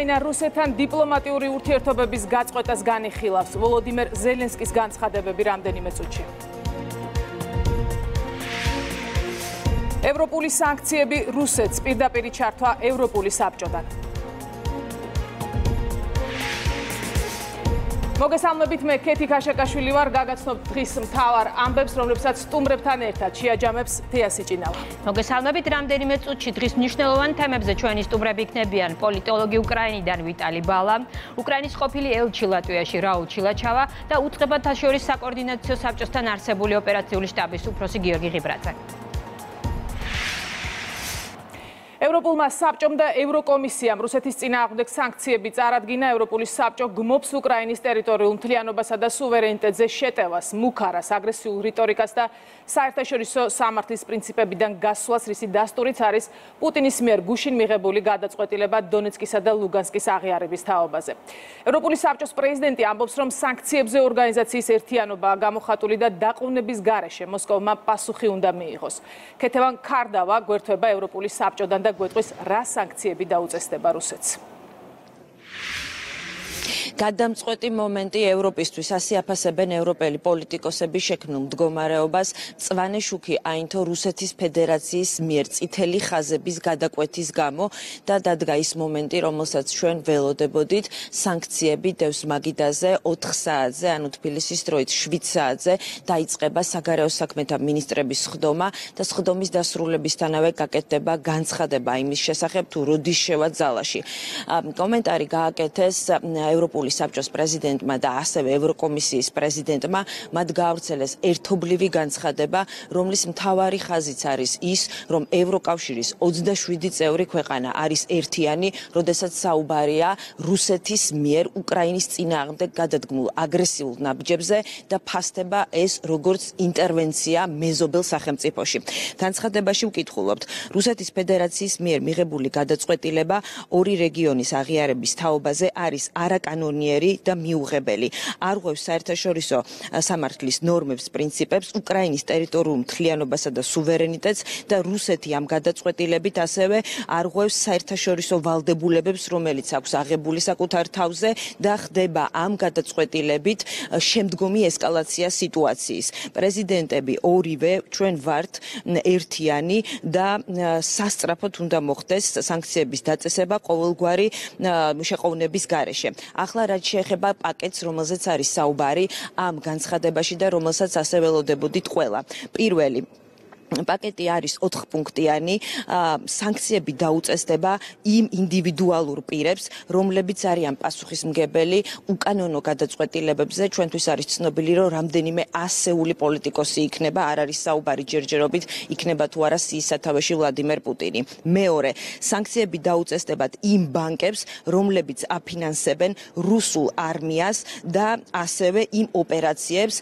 უკრაინა რუსეთთან დიპლომატიური ურთიერთობების გაწყვეტას განიხილავს. ვოლოდიმერ ზელენსკის განცხადებები რამდენიმე წუთში. ევროპული სანქციები რუსეთს პირდაპირ ჩართვა ევროპული საბჭოდან. მოგესალმებით მე კეთი ქაშაკაშვილი ვარ გაგაცნობ დღის მთავარ ამბებს რომლებსაც სტუმრებთან ერთად შეაჯამებს თეასიჭინავა მოგესალმებით რამდენიმე წუთში დღის მნიშვნელოვან თემებზე ჩვენი სტუმრები იქნებიან პოლიტოლოგი უკრაინიდან ვიტალი ბალა უკრაინის ყოფილი ელჩი ლატვიაში რაულ ჩილაჩავა და უცხებათა შორის საკოორდინაციო საბჭოსთან არსებული ოპერაციული შტაბის უფროსი გიორგი ღიბრაძე ევროპულმა საბჭომ და ევროკომისიამ. რუსეთის წინააღმდეგ სანქციები წარადგინა ევროპული საბჭო გმობს უკრაინის ტერიტორიულ მთლიანობასა და სუვერენიტეტზე შეტევას. მუქარას აგრესიულ რიტორიკას და საერთაშორისო სამართლის პრინციპებიდან გასვლას რისი დასტურიც არის პუტინის მიერ გუშინ მიღებული გადაწყვეტილება დონეცკისა და ლუგანსკის აღიარების თაობაზე. ევროპული საბჭოს პრეზიდენტი ამბობს რომ სანქციებზე ორგანიზაციის ერთიანობაა გამოხატული და დაყოვნების გარეშე მოსკოვმა პასუხი უნდა მიიღოს. ქეთევან კარდავა გვერდება ევროპული საბჭოდან და და გვეტყვის რა სანქციები დაუწესდება რუსეთს. გადამწყვეტი მომენტი ევროპისთვის. ასე აფასებენ ევროპელი პოლიტიკოსები შექმნილ მდგომარეობას. წვანე შუქი აინთო რუსეთის ფედერაციის მიერ წითელი ხაზების გადაკვეთის გამო და დადგა ის მომენტი რომელსაც ჩვენ ველოდებოდით. სანქციები დევს მაგიდაზე 4 საათზე ანუ თბილისის დროით 7 საათზე დაიწყება საგარეო საქმეთა მინისტრების ხდომა და ხდომის დასრულებისთანავე გაკეთდება განცხადება იმის შესახებ თუ როდის შევა ძალაში. კომენტარი გააკეთეს ევროპული ეროვნული საბჭოს პრეზიდენტმა და ასევე ევროკომისიის პრეზიდენტმა მათ გაავრცელეს ერთობლივი განცხადება, რომლის მთავარი ხაზიც არის ის, რომ ევროკავშირის 27 წევრი ქვეყანა არის ერთიანი, როდესაც საუბარია რუსეთის მიერ უკრაინის წინააღმდეგ გადადგმულ აგრესიულ ნაბიჯებზე და ფასდება ეს როგორც ინტერვენცია მეზობელ სახელმწიფოში. განცხადებაში ვკითხულობთ, რუსეთის ფედერაციის მიერ მიღებული გადაწყვეტილება ორი რეგიონის აღიარების თაობაზე არის არაკანონი ნიერი და მიუღებელი. არღვევს საერთაშორისო სამართლის ნორმებს, პრინციპებს, უკრაინის ტერიტორიულ მთლიანობასა და სუვერენიტეტს და რუსეთი ამ გადაწყვეტილებით ასევე არღვევს საერთაშორისო ვალდებულებებს, რომელიც აქვს აღებული საკუთარ თავზე და ხდება ამ გადაწყვეტილებით შემდგომი ესკალაცია სიტუაციის. პრეზიდენტები ორივე ჩვენ ვართ ერთიანი და სასწრაფოდ უნდა მოხდეს სანქციების დაწესება ყოველგვარი შეყოვნების გარეშე. ახლა რაც შეეხება პაკეტს, რომელზეც არის საუბარი ამ განცხადებაში და რომელსაც ასე ველოდებოდით ყველა. პირველი პაკეტი არის 4 პუნქტიანი, სანქციები დაუწესდება იმ ინდივიდუალურ პირებს, რომლებიც არიან პასუხისმგებელი უკანონო გადაწყვეტილებებზე. ჩვენთვის არის ცნობილი, რომ რამდენიმე ასეული პოლიტიკოსი იქნება, არ არის საუბარი ჯერჯერობით, იქნება თუ არა სიისათავეში ვლადიმერ პუტინი. მეორე, სანქციები დაუწესდებათ იმ ბანკებს, რომლებიც აფინანსებენ რუსულ არმიას და ასევე იმ ოპერაციებს,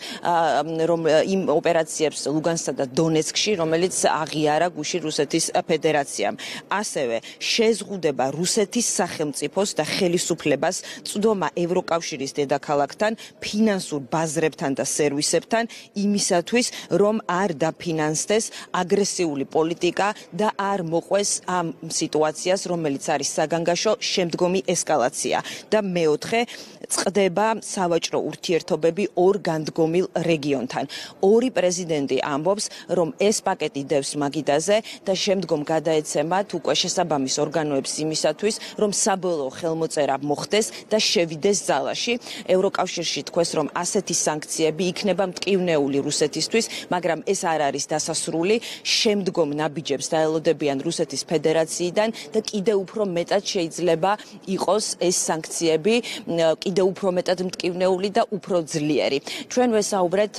რომ იმ ოპერაციებს ლუგანსკსა და დონეცკში რომელიც აღიარა გუში რუსეთის ფედერაციამ. ასევე შეზღუდება რუსეთის სახელმწიფოს და ხელისუფლებას წვდომა ევროკავშირის დედაქალაქთან, ფინანსურ ბაზრებთან და სერვისებთან იმისათვის, რომ არ დაფინანსდეს აგრესიული პოლიტიკა და არ მოყვეს ამ სიტუაციას, რომელიც არის საგანგაშო შემდგომი ესკალაცია. და მეოთხე, წდება სავაჭრო ურთიერთობები ორ განდგომილ რეგიონთან. ორი პრეზიდენტი ამბობს, რომ ეს პაკეტი დევს მაგიდაზე და შემდგომ გადაეცემა თუ უკვე შესაბამის ორგანოებს იმისათვის, რომ საბოლოო ხელმოწერა მოხდეს და შევიდეს ძალაში. ევროკავშირში თქვეს, რომ ასეთი სანქციები იქნება მტკივნეული რუსეთისთვის, მაგრამ ეს არ არის დასასრული. შემდგომ ნაბიჯებს დაელოდებიან რუსეთის ფედერაციიდან და კიდე უფრო მეტად შეიძლება იყოს ეს სანქციები კიდე უფრო მეტად მტკივნეული და უფრო ძლიერი. ჩვენ ვესაუბრეთ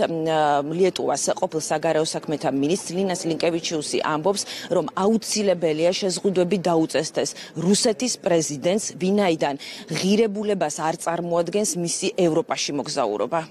ლიეტუვას ყოფილ საგარეო საქმეთა მინისტრ ლინას ლინკევიჩიუსი ამბობს, რომ აუცილებელია შეზღუდვები დაუწესდეს რუსეთის პრეზიდენტს, ვინაიდან ღირებულებას არ წარმოადგენს მისი ევროპაში მოგზაურობა.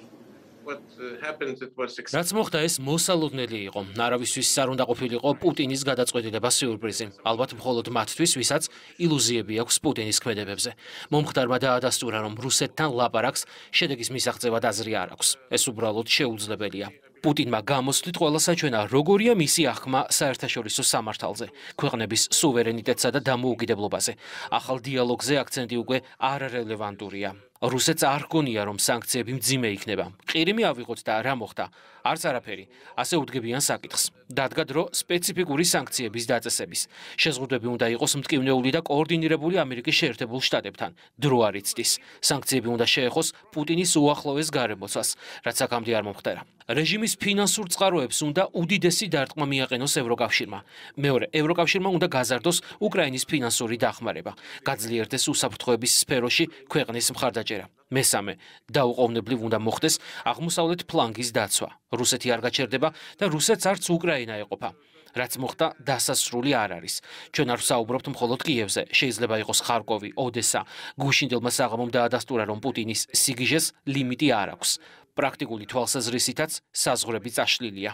რაც მოხდა ეს მოსალოდნელი იყო. არავისთვის არ უნდა ყოფილიყო პუტინის გადაწყვეტილება სიურპრიზი. ალბათ მხოლოდ მათთვის, ვისაც ილუზიები აქვს პუტინის ქმედებებზე. მომხდარმა დაადასტურა, რომ რუსეთთან ლაპარაკს შედეგის მისაღწევად აზრი არ აქვს. ეს უბრალოდ შეუძლებელია. პუტინმა გამოსვლით ყველა საჩვენა როგორია მისი ახმა საერთაშორისო სამართალზე, ქვეყნების სუვერენიტეტსა და დამოუკიდებლობაზე. ახალ დიალოგზე აქცენტი უკვე არარელევანტურია. რუსეთს არ გონია რომ სანქციები მძიმე იქნება. ყირიმი ავიღოთ და რა მოხდა? არც არაფერი. ასე უდგებიან საკითხს. დადგა დრო სპეციფიკური სანქციების დაწესების. შეზღუდვები უნდა იყოს მტკივნეული და კოორდინირებული ამერიკის შეერთებულ შტატებთან. დრო არ იცდის. სანქციები უნდა შეეხოს პუტინის უახლოეს გარემოცვას, რაც აქამდე არ მომხდარა. რეჟიმის ფინანსურ წყაროებს უნდა უდიდესი დარტყმა მიაყენოს ევროკავშირმა. მეორე, ევროკავშირმა უნდა გაზარდოს უკრაინის ფინანსური დახმარება, გაძლიერდეს უსაფრთხოების სფეროში ქვეყნის მხარდაჭერა. მესამე, დაუყოვნებლივ უნდა მოხდეს აღმოსავლეთ ფლანგის დაცვა. რუსეთი არ გაჩერდება და რუსეთს არც უკრაინა ეყოფა. რაც მოხდა დასასრული არ არის. ჩვენ არ ვსაუბრობთ მხოლოდ კიევზე, შეიძლება იყოს ხარკოვი, ოდესა. გუშინდელმა საღამომ დაადასტურა, რომ პუტინის სიგიჟეს ლიმიტი არ აქვს. პრაქტიკული თვალსაზრისითაც საზღვრები წაშლილია.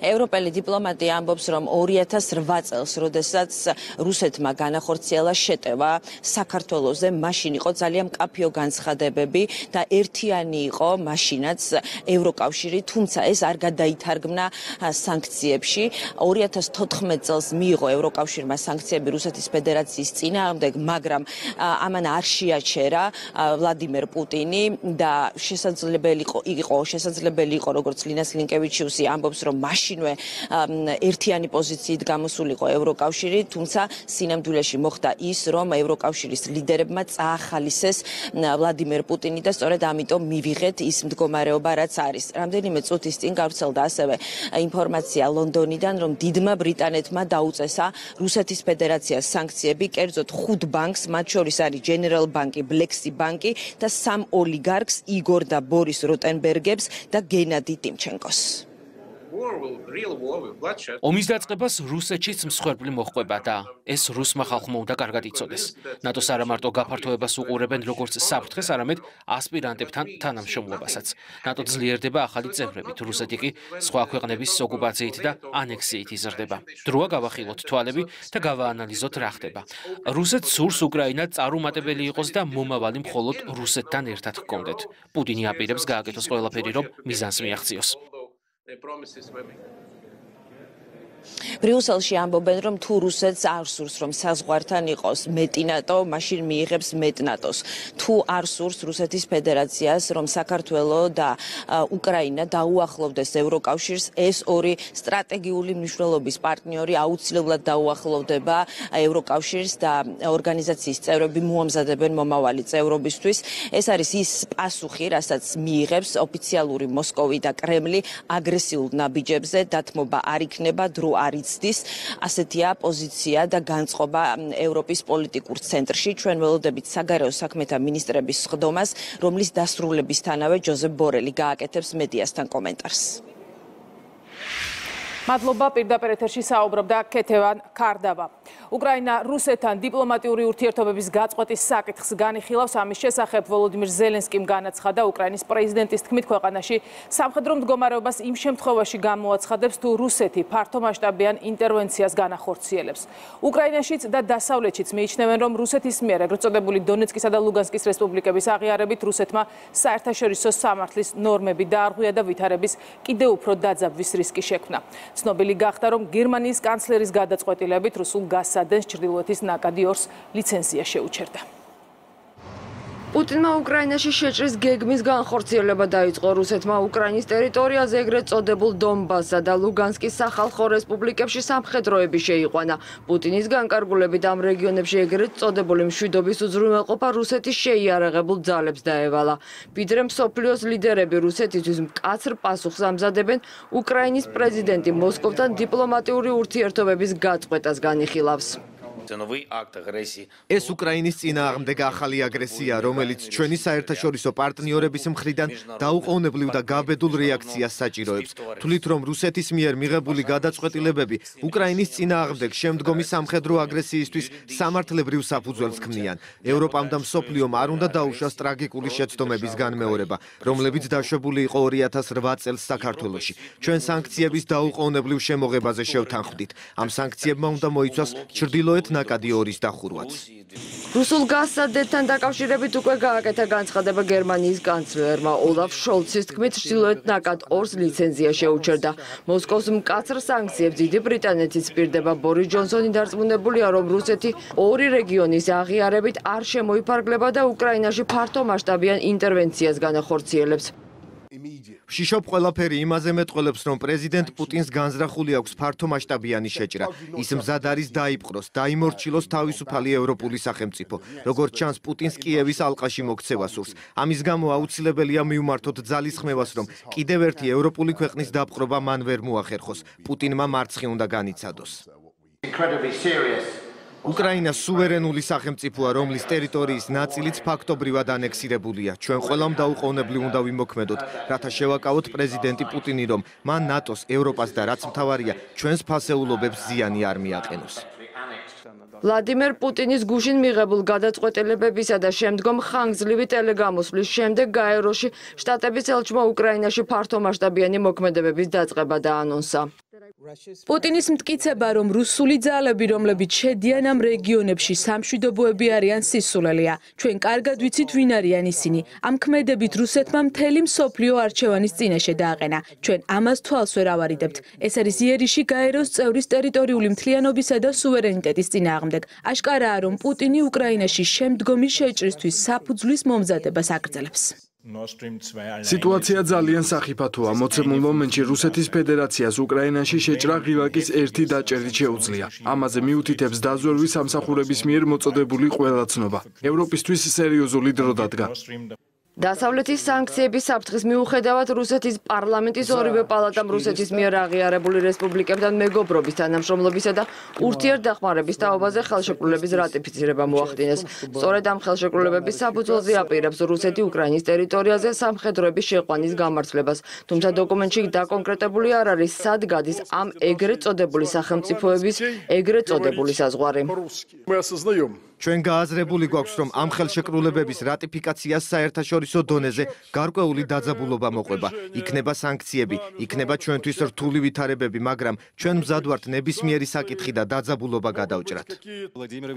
ევროპელი დიპლომატი ამბობს, რომ 2008 წელს, როდესაც რუსეთმა განახორციელა შეტევა საქართველოსზე, მაშინ იყო ძალიან კაფიო განცხადებები და ერთიანი იყო მაშინაც ევროკავშირი, თუმცა ეს არ გადაითარგმნა სანქციებში. 2014 წელს მიიღო ევროკავშირმა სანქციები რუსეთის ფედერაციის წინააღმდეგ, მაგრამ ამან არ შეაჩერა ვლადიმერ პუტინი და შესაძლებელი იყო, შესაძლებელი იყო, როგორც ლინას ლინკევიჩიუსი ამბობს, რომ მაშინვე ერთიანი პოზიციით გამოსულიყო ევროკავშირი, თუმცა სინამდვილეში მოხდა ის, რომ ევროკავშირის ლიდერებმა წაახალისეს ვლადიმერ პუტინი და სწორედ ამიტომ მივიღეთ ის მდგომარეობა, რაც არის. რამდენიმე წუთის წინ გავრცელდა ასევე ინფორმაცია ლონდონიდან, რომ დიდმა ბრიტანეთმა დაუწესა რუსეთის ფედერაციას სანქციები, კერძოდ ხუთ ბანკს, მათ შორის არის General Bank-ი, Black-Sea Bank-ი და სამ ოლიგარქს, იგორ და ბორის როტენბერგებს და გენადი ტიმჩენკოს. ომის დაწყებას რუსეთშიც მსხვერპლი მოხვება და ეს რუსმა ხალხმა უნდა კარგად იცოდეს. ნატოს არა მარტო გაფართოებას უყურებენ როგორც საფრთხეს, არამედ ასპირანტებთან თანამშრომლობასაც. ნატო ძლიერდება ახალი წევრებით, რუსეთი კი სხვა ქვეყნების ოკუპაციით და ანექსიით იზრდება. დროა გავახილოთ თვალები და გავაანალიზოთ რა ხდება. რუსეთს სურს უკრაინა წარუმატებელი იყოს და მომავალი მხოლოდ რუსეთთან ერთად ჰქონდეთ. პუტინი აპირებს გააკეთოს ყველაფერი, რომ მიზანს მიაღწიოს. They promise swimming. ბრიუსელში ამბობენ, რომ თუ რუსეთს არ სურს, რომ საზღვართან იყოს მეტი ნატო, მაშინ მიიღებს მეტ ნატოს. თუ არ სურს რუსეთის ფედერაციას, რომ საქართველო და უკრაინა დაუახლოვდეს ევროკავშირს, ეს ორი სტრატეგიული მნიშვნელობის პარტნიორი აუცილებლად დაუახლოვდება ევროკავშირს და ორგანიზაციის წევრები მოამზადებენ მომავალი წევრობისთვის. ეს არის ის პასუხი, რასაც მიიღებს ოფიციალური მოსკოვი და კრემლი აგრესიულ ნაბიჯებზე, დათმობა არ იქნება დრო არ იცდის ასეთია პოზიცია და განწყობა ევროპის პოლიტიკურ ცენტრში. ჩვენ ველოდებით საგარეო საქმეთა ministrების ხდომას რომლის დასრულებისთანავე ჯოზეფ ბორელი გააკეთებს მედიასთან კომენტარს მადლობა პირდაპირ ეთერში საუბრობდა კეთევან კარდავა. უკრაინა რუსეთთან დიპლომატიური ურთიერთობების გაწყვეტის საკითხს განიხილავს. ამის შესახებ ვოლოდიმირ ზელენსკიმ განაცხადა უკრაინის პრეზიდენტის თქმით ქვეყანაში სამხედრო მდგომარეობას იმ შემთხვევაში გამოაცხადებს თუ რუსეთი ფართომასშტაბიან ინტერვენციას განახორციელებს. უკრაინაშიც და დასავლეთშიც მიიჩნევენ რომ რუსეთის მიერ ეგრეთ წოდებული დონეცკისა და ლუგანსკის რესპუბლიკების აღიარებით რუსეთმა საერთაშორისო სამართლის ნორმები დაარღვია და ვითარების კიდევ უფრო დაძაბვის რისკი შექმნა. ცნობილი გახდა, რომ გერმანიის კანცლერის გადაწყვეტილებით რუსულ გასადენს ჭრდილოეთის ნაკადი ორს ლიცენზია შეუჩერდა. პუტინმა უკრაინაში შეჭრის გეგმის განხორციელება დაიწყო რუსეთმა უკრაინის ტერიტორიაზე ეგრეთ წოდებულ დონბასსა და ლუგანსკის სახალხო რესპუბლიკებში სამხედროები შეიყვანა. პუტინის განკარგულებით ამ რეგიონებში ეგრეთ წოდებული მშვიდობის უზრუნველყოფა რუსეთის შეიარაღებულ ძალებს დაევალა. ვიდრე მსოფლიოს ლიდერები რუსეთისთვის მკაცრ პასუხს ამზადებენ, უკრაინის პრეზიდენტი მოსკოვთან დიპლომატიური ურთიერთობების გაწყვეტას განიხილავს. ეს უკრაინის წინააღმდეგ ახალი აგრესია, რომელიც ჩვენი საერთაშორისო პარტნიორების მხრიდან დაუყოვნებლივ და გაბედულ რეაქციას საჭიროებს. თulit რომ რუსეთის მიერ მიღებული გადაწყვეტილებები უკრაინის წინააღმდეგ შემდგომი სამხედრო აგრესიისთვის სამართლებრივ საფუძველს ქმნიან. ევროპამ და მსოფლიომ არ უნდა დაუშვას ტრაგიკული შეცდომების განმეორება, რომლებიც დაშვებული იყო 2008 წელს საქართველოში. ჩვენ სანქციების დაუყოვნებლივ შემოღებაზე შევთანხმდით. ამ სანქციებმა უნდა მოიცვას ჩრდილოეთ ნაკადი ორის დახურვაც. რუსულ გასადეთთან დაკავშირებით უკვე გააკეთა განცხადება გერმანიის კანცლერმა ოლაფ შოლცის თქმით, ჩრდილოეთ ნაკად ორს ლიცენზია შეუჩერდა. მოსკოვს მკაცრ სანქციებს დიდი ბრიტანეთის პირდება ბორის ჯონსონი დარწმუნებულია, რომ რუსეთი ორი რეგიონის აღიარებით არ შემოიფარგლება და უკრაინაში ფართო მასშტაბიან ინტერვენციას განახორციელებს. შიშობ ყველაფერი იმაზე მეტყველებს, რომ პრეზიდენტ პუტინს განზრახული აქვს ფართო მასშტაბიანი შეჭრა. ის მზად არის დაიპყროს, დაიმორჩილოს თავისუფალი ევროპული სახელმწიფო. როგორც ჩანს, პუტინს კიევის ალყაში მოქცევა სურს. ამის გამო აუცილებელია მიუმართოთ ძალისხმევას, რომ კიდევ ერთი ევროპული ქვეყნის დაპყრობა მან ვერ მოახერხოს. პუტინმა მარცხი უნდა განიცადოს. incredibly serious უკრაინა სუვერენული სახელმწიფოა, რომლის ტერიტორიის ნაწილიც ფაქტობრივად ანექსირებულია. ჩვენ ყველამ დაუყოვნებლივ უნდა ვიმოქმედოთ, რათა შევაკავოთ პრეზიდენტი პუტინი, რომ მან ნატოს, ევროპას და რაც მთავარია, ჩვენს ფასეულობებს ზიანი არ მიაყენოს. ვლადიმერ პუტინის გუშინ მიღებულ გადაწყვეტილებებისა და შემდგომ ხანგრძლივი ტელეგამოსვლის შემდეგ გაეროში შტატების ელჩმა უკრაინაში ფართომასშტაბიანი მოქმედებების დაწყება დაანონსა. პუტინის მტკიცება, რომ რუსული ძალები, რომლებიც შედიან ამ რეგიონებში, სამშვიდობოები არიან სისულელია. ჩვენ კარგად ვიცით, ვინ არიან ისინი. ამ ქმედებით რუსეთმა მთელი მსოფლიო არჩევანის წინაშე დააყენა. ჩვენ ამას თვალს ვერ ავარიდებთ. ეს არის იერიში გაეროს წევრის ტერიტორიული მთლიანობისა და სუვერენიტეტის წინააღმდეგ. აშკარაა, რომ პუტინი უკრაინაში შემდგომი შეჭრისთვის საფუძვლის მომზადებას აგრძელებს. სიტუაცია ძალიან სახიფათოა. მოცემულ მომენტში რუსეთის ფედერაციას უკრაინაში შეჭრა ღილაკის ერთი დაჭერით შეუძლია. ამაზე მიუთითებს დაზვერვის სამსახურების მიერ მოწოდებული ყველაცნობა. ევროპისთვის სერიოზული დრო დადგა. დასავლეთის სანქციების საფრთხის მიუხედავად რუსეთის პარლამენტის ორივე პალატამ რუსეთის მიერ აღიარებული რესპუბლიკებთან მეგობრობის თანამშრომლობისა და ურთიერთდახმარების თაობაზე ხელშეკრულების რატიფიცირება მოახდინეს. სწორედ ამ ხელშეკრულებების საფუძველზე აპირებს რუსეთი უკრაინის ტერიტორიაზე სამხედროების შეყვანის გამართლებას, თუმცა დოკუმენტში დაკონკრეტებული არ არის სად გადის ამ ეგრეთ წოდებული სახელმწიფოების ეგრეთ წოდებული საზღვარი. ჩვენ გააზრებული გვაქვს, რომ ამ ხელშეკრულებების რატიფიკაციას საერთაშორისო დონეზე გარკვეული დაძაბულობა მოყვება. იქნება სანქციები, იქნება ჩვენთვის რთული ვითარებები, მაგრამ ჩვენ მზად ვართ ნებისმიერი საკითხი და დაძაბულობა გადავჭრათ.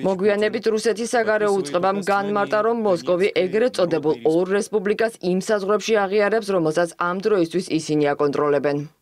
მოგვიანებით რუსეთის საგარეო უწყებამ განმარტა, რომ მოსკოვი ეგრეთ წოდებულ ორ რესპუბლიკას იმ საზღვრებში აღიარებს, რომელსაც ამ დროისთვის ისინი აკონტროლებენ.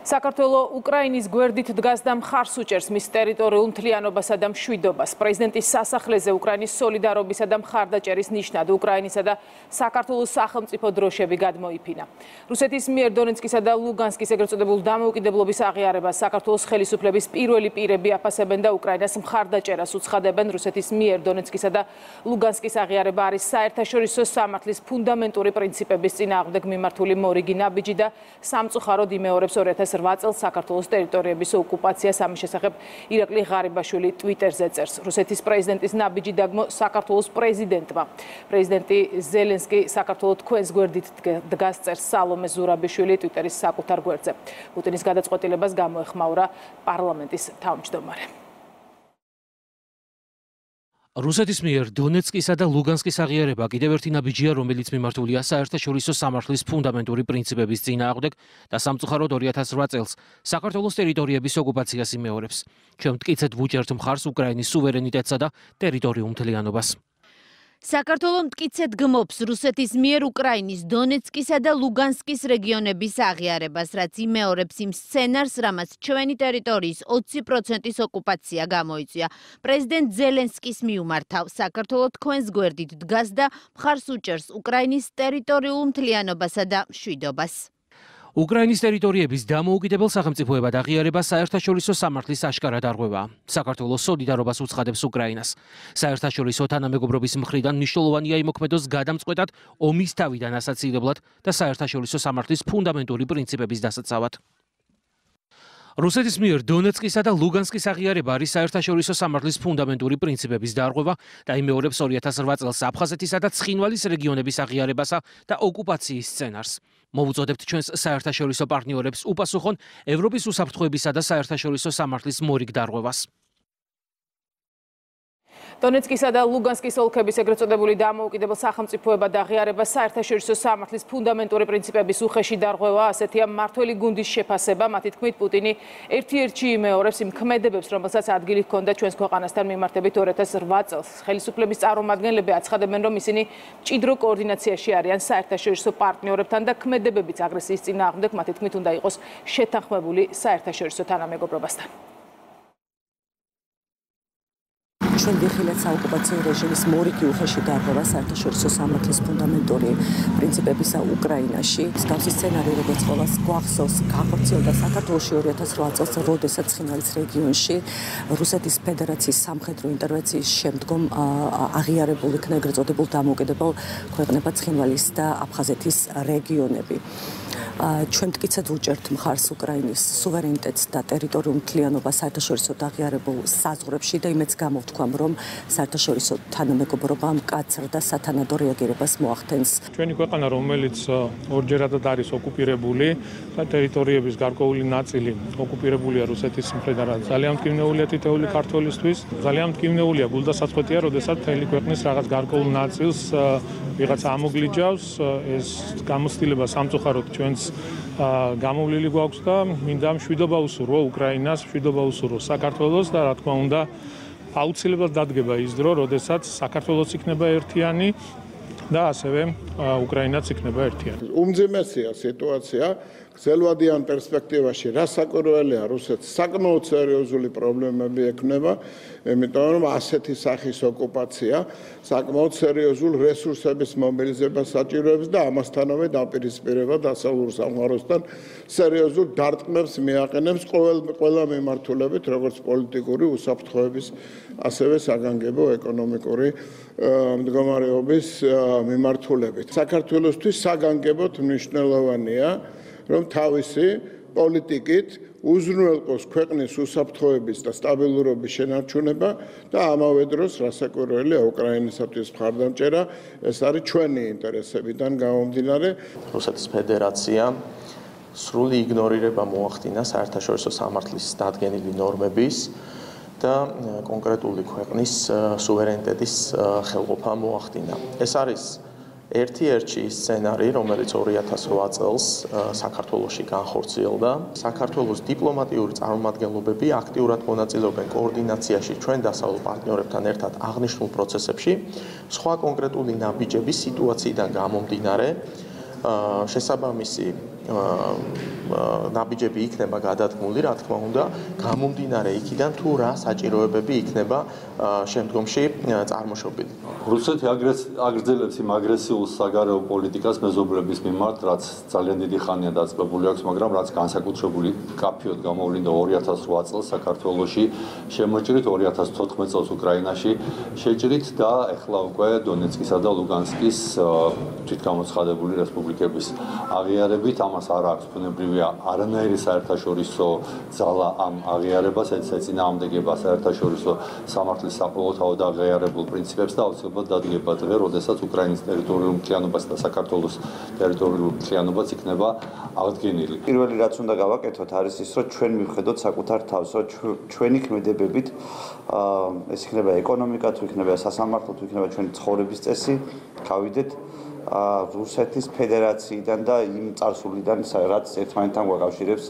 საქართველო უკრაინის გვერდით დგას და მხარს უჭერს მის ტერიტორიულ მთლიანობასა და მშვიდობას. პრეზიდენტის სასახლეზე უკრაინის სოლიდარობისა და მხარდაჭერის ნიშნად უკრაინისა და საქართველოს სახელმწიფო დროშები გადმოიფინა. რუსეთის მიერ დონეცკისა და ლუგანსკის ეგრეთ წოდებულ დამოუკიდებლობის აღიარებას საქართველოს ხელისუფლების პირველი პირები აფასებენ და უკრაინას მხარდაჭერას უცხადებენ. რუსეთის მიერ დონეცკისა და ლუგანსკის აღიარება არის საერთაშორისო სამართლის ფუნდამენტური პრინციპების წინააღმდეგ მიმართული მორიგი ნაბიჯი და სამწუხაროდ იმეორებს 2000 8 წელს საქართველოს ტერიტორიების ოკუპაციას ამის შესახებ ირაკლი ღარიბაშვილი ტვიტერზე წერს. რუსეთის პრეზიდენტის ნაბიჯი დაგმო საქართველოს პრეზიდენტმა. პრეზიდენტი ზელენსკი საქართველოს თქვენს გვერდით დგას წერს სალომე ზურაბიშვილი ტვიტერის საკუთარ გვერდზე. პუტინის გადაწყვეტილებას გამოეხმაურა პარლამენტის თავმჯდომარე. რუსეთის მიერ დონეცკისა და ლუგანსკის აღიარება კიდევ ერთი ნაბიჯია, რომელიც მიმართულია საერთაშორისო სამართლის ფუნდამენტური პრინციპების წინააღმდეგ და სამწუხაროდ 2008 წელს საქართველოს ტერიტორიების ოკუპაციას იმეორებს. ჩვენ მტკიცედ ვუჭერთ მხარს უკრაინის სუვერენიტეტსა და ტერიტორიულ მთლიანობას. საქართველოს მტკიცედ გმობს რუსეთის მიერ უკრაინის დონეცკისა და ლუგანსკის რეგიონების აღიარებას, რაც იმეორებს იმ სცენარს, რამაც ჩვენი ტერიტორიის 20%-ის ოკუპაცია გამოიწვია. პრეზიდენტ ზელენსკის მიუმართავ, საქართველოს თქვენს გვერდით დგას და მხარს უჭერს უკრაინის ტერიტორიულ მთლიანობასა და მშვიდობას. უკრაინის ტერიტორიების დამოუკიდებელ სახელმწიფოებად აღიარება საერთაშორისო სამართლის აშკარა დარღვევაა. საქართველოს სოლიდარობას უცხადებს უკრაინას. საერთაშორისო თანამეგობრობის მხრიდან მნიშვნელოვანია იმოქმედოს გადამწყვეტად ომის თავიდან ასაცილებლად და საერთაშორისო სამართლის ფუნდამენტური პრინციპების დასაცავად. რუსეთის მიერ დონეცკისა და ლუგანსკის აღიარება არის საერთაშორისო სამართლის ფუნდამენტური პრინციპების დარღვევა და იმეორებს 2008 წელს აფხაზეთისა და ცხინვალის რეგიონების აღიარებასა და ოკუპაციის სცენარს. მოვუწოდებთ ჩვენს საერთაშორისო პარტნიორებს უპასუხონ ევროპის უსაფრთხოებისა და საერთაშორისო სამართლის მორიგ დარღვევას. დონეცკისა და ლუგანსკის ოლქების ეგრეთ წოდებული დამოუკიდებელ სახელმწიფოება და ღიარება საერთაშორისო სამართლის ფუნდამენტური პრინციპების უხეში დარღვევა, ასეთია მართველი გუნდის შეფასება, მათი თქმით პუტინი ერთ-ერთი იმეორებს იმ ქმედებებს, რომელსაც ადგილი ჰქონდა ჩვენს ქვეყანასთან მიმართებით 2008 წელს. ხელისუფლების წარმომადგენლები აცხადებენ, რომ ისინი ჭიდრო კოორდინაციაში არიან საერთაშორისო პარტნიორებთან და ქმედებებიც აგრესიის წინააღმდეგ, მათი თქმით უნდა იყოს შეთანხმებული საერთაშორისო თანამეგობრობასთან. ჩვენ ვიხილეთ საოკუპაციო რეჟიმის მორიგი უხეში დარღვევა საერთაშორისო სამართლის ფუნდამენტური პრინციპებისა უკრაინაში. მსგავსი სცენარი, როგორც ყოველს გვახსოვს, განხორციელდა საქართველოში 2008 წელს, როდესაც ცხინვალის რეგიონში რუსეთის ფედერაციის სამხედრო ინტერვენციის შემდგომ აღიარებულ იქნა ეგრეთ წოდებულ დამოუკიდებელ ქვეყნებად ცხინვალის და აფხაზეთის რეგიონები. ჩვენ მткиცად ვუჭერთ მხარს უკრაინის სუვერენიტეტს და ტერიტორიულ მთლიანობას საერთაშორისო დაღიარებულ საზღვრებში და იმეც გამოვთქვამ, რომ საერთაშორისო თანამეგობრობა მკაცრ და სათანადო რეაგირებას მოახდენს. ჩვენი ქვეყანა, რომელიც ორჯერადად არის ოკუპირებული და ტერიტორიების გარკვეული ნაწილი ოკუპირებულია რუსეთის მხრიდან, რა ძალიან მტკივნეულია თითოეული ქართველისთვის. ძალიან მტკივნეულია გულდასაცვეტია, როდესაც მთელი ქვეყნის რაღაც გარკვეულ ნაწილს ვიღაც ამოგლიჯავს, ეს გამოცდილება სამწუხაროდ ჩვენს გამოვლილი გვაქვს და მინდა მშვიდობა უსურვო უკრაინას, მშვიდობა უსურვო საქართველოს და რა თქმა უნდა აუცილებლად დადგება ის დრო, როდესაც საქართველოს იქნება ერთიანი და ასევე უკრაინაც იქნება ერთიანი. უმძიმესია სიტუაცია გრძელვადიან პერსპექტივაში რასაკვირველია რუსეთს საკმაოდ სერიოზული პრობლემები ექნება იმიტომ რომ ასეთი სახის ოკუპაცია საკმაოდ სერიოზულ რესურსების მობილიზებას საჭიროებს და ამასთანავე დაპირისპირება დასავლურ სამყაროსთან სერიოზულ დარტყმებს მიაყენებს ყოველ ყველა მიმართულებით როგორც პოლიტიკური უსაფრთხოების ასევე საგანგებო ეკონომიკური მდგომარეობის მიმართულებით. საქართველოსთვის საგანგებოდ მნიშვნელოვანია რომ თავისი პოლიტიკით უზრუნველყოს ქვეყნის უსაფრთხოების და სტაბილურობის შენარჩუნება და ამავე დროს რასაკვირველია უკრაინისათვის მხარდამჭერა ეს არის ჩვენი ინტერესებიდან გამომდინარე. რუსეთის ფედერაცია სრული იგნორირება მოახდინა საერთაშორისო სამართლის დადგენილი ნორმების და კონკრეტული ქვეყნის სუვერენიტეტის ხელყოფა მოახდინა. ეს არის ერთ-ერთი სცენარი, რომელიც 2008 წელს საქართველოსში განხორციელდა, საქართველოს დიპლომატიური წარმომადგენლობები აქტიურად მონაწილეობენ კოორდინაციაში ჩვენ დასავლურ პარტნიორებთან ერთად აღნიშნულ პროცესებში, სხვა კონკრეტული ნაბიჯების სიტუაციიდან გამომდინარე, შესაბამისი ნაბიჯები იქნება გადადგმული, რა თქმა უნდა, გამომდინარე იქიდან თუ რა საჭიროებები იქნება შემდგომში წარმოშობილი. რუსეთი აგრძელებს იმ აგრესიულ საგარეო პოლიტიკას მეზობლების მიმართ, რაც ძალიან დიდი ხანია დაწყებული აქვს, მაგრამ რაც განსაკუთრებული კაფიოდ გამოვლინდა 2008 წელს საქართველოში, შემოჭრით 2014 წელს უკრაინაში, შეჭრით და ეხლა უკვე დონეცკისა და ლუგანსკის თვითგამოცხადებული რესპუბლიკების აღიარებით ამას არ აქვს ფუნებრივია არანაირი საერთაშორისო ძალა ამ აღიარებას ეს ეცინაამდეგება საერთაშორისო სამართლის საყოველთაო და აღიარებულ პრინციპებს და აუცილებლად დადგება დღე, როდესაც უკრაინის ტერიტორიულ მთლიანობას და საქართველოს ტერიტორიულ მთლიანობას იქნება აღდგენილი. პირველი რაც უნდა გავაკეთოთ არის ის, რომ ჩვენ მივხედოთ საკუთარ თავს, რომ ჩვენი ქმედებებით ეს იქნება ეკონომიკა, თუ იქნება სასამართლო, თუ იქნება ჩვენი ცხოვრების წესი, გავიდეთ რუსეთის ფედერაციიდან და იმ წარსულიდან, რაც ერთმანეთთან გვაკავშირებს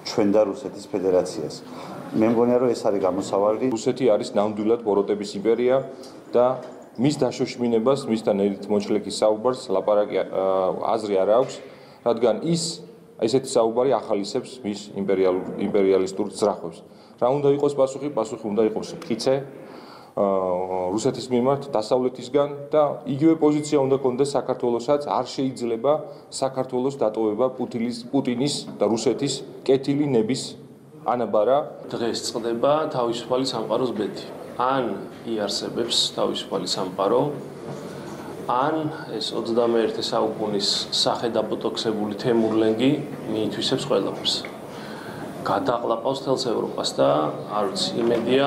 ჩვენ და რუსეთის ფედერაციას. მე მგონია, რომ ეს არის გამოსავალი. რუსეთი არის ნამდვილად ბოროტების იმპერია და მის დაშოშმინებას, მისთან ერთ მოჩლეკის საუბარს ლაპარაკი აზრი არ აქვს, რადგან ის ესეთი საუბარი ახალისებს მის იმპერიალურ იმპერიალისტურ ძრახებს. რა უნდა იყოს პასუხი? პასუხი უნდა იყოს მკიცე, რუსეთის მიმართ დასავლეთისგან და იგივე პოზიცია უნდა კონდეს საქართველოსაც არ შეიძლება საქართველოს დატოვება პუტინის პუტინის და რუსეთის კეთილი ნების ანაბარა. დღეს წდება თავისუფალი სამყაროს ბედი. ან იარსებებს თავისუფალი სამყარო ან ეს 21 საუკუნის სახე დაპოტოქსებული თემურლენგი მიითვისებს ყველაფერს. გადაყლაპავს თელს ევროპას და არ ვიცი იმედია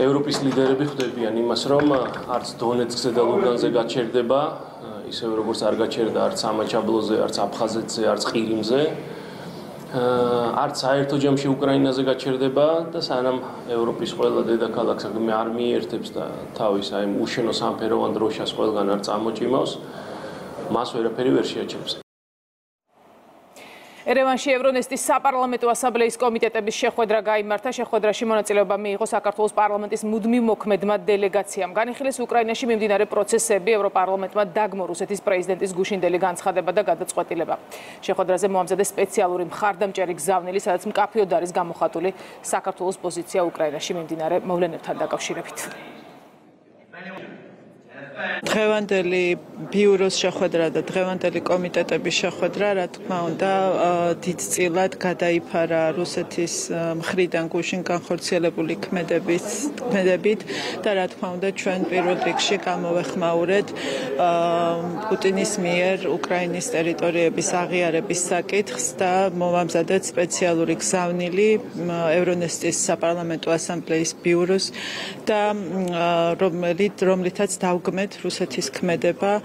ევროპის ლიდერები ხვდებიან იმას, რომ არც დონეცკზე და ლუგანზე გაჩერდება, ისევე როგორც არ გაჩერდა არც ამაჩაბლოზე, არც აფხაზეთზე, არც ყირიმზე. არც საერთო ჯამში უკრაინაზე გაჩერდება და სანამ ევროპის ყველა დედაქალაქს მე არ მიერთებს და თავის აი უშენო სამფეროვან დროშას ყველგან არ წამოჭიმავს მას ვერაფერი ვერ შეაჩერებს ერევანში ევრონესტის საპარლამენტო ასამბლეის კომიტეტების შეხვედრა გამართა. შეხვედრაში მონაწილეობა მიიღო საქართველოს პარლამენტის მუდმივ მოქმედმა დელეგაციამ. განიხილეს უკრაინაში მიმდინარე პროცესები, ევროპარლამენტმა დაგმო რუსეთის პრეზიდენტის გუშინდელი განცხადება და გადაწყვეტილება. შეხვედრაზე მოამზადეს სპეციალური მხარდამჭერი გზავნილი, სადაც მკაფიოდ არის გამოხატული საქართველოს პოზიცია უკრაინაში მიმდინარე მოვლენებთან დაკავშირებით. დღევანდელი ბიუროს შეხვედრა და დღევანდელი კომიტეტების შეხვედრა, რა თქმა უნდა, დიდწილად გადაიფარა რუსეთის მხრიდან გუშინ განხორციელებული ქმედების ქმედებით და რა თქმა უნდა, ჩვენ პირველ რიგში გამოვეხმაურეთ პუტინის მიერ უკრაინის ტერიტორიების აღიარების საკითხს და მომამზადეთ სპეციალური გზავნილი ევრონესტის საპარლამენტო ასამბლეის ბიუროს და რომელიც რომლითაც დავგმეთ მით რუსეთის ქმედება,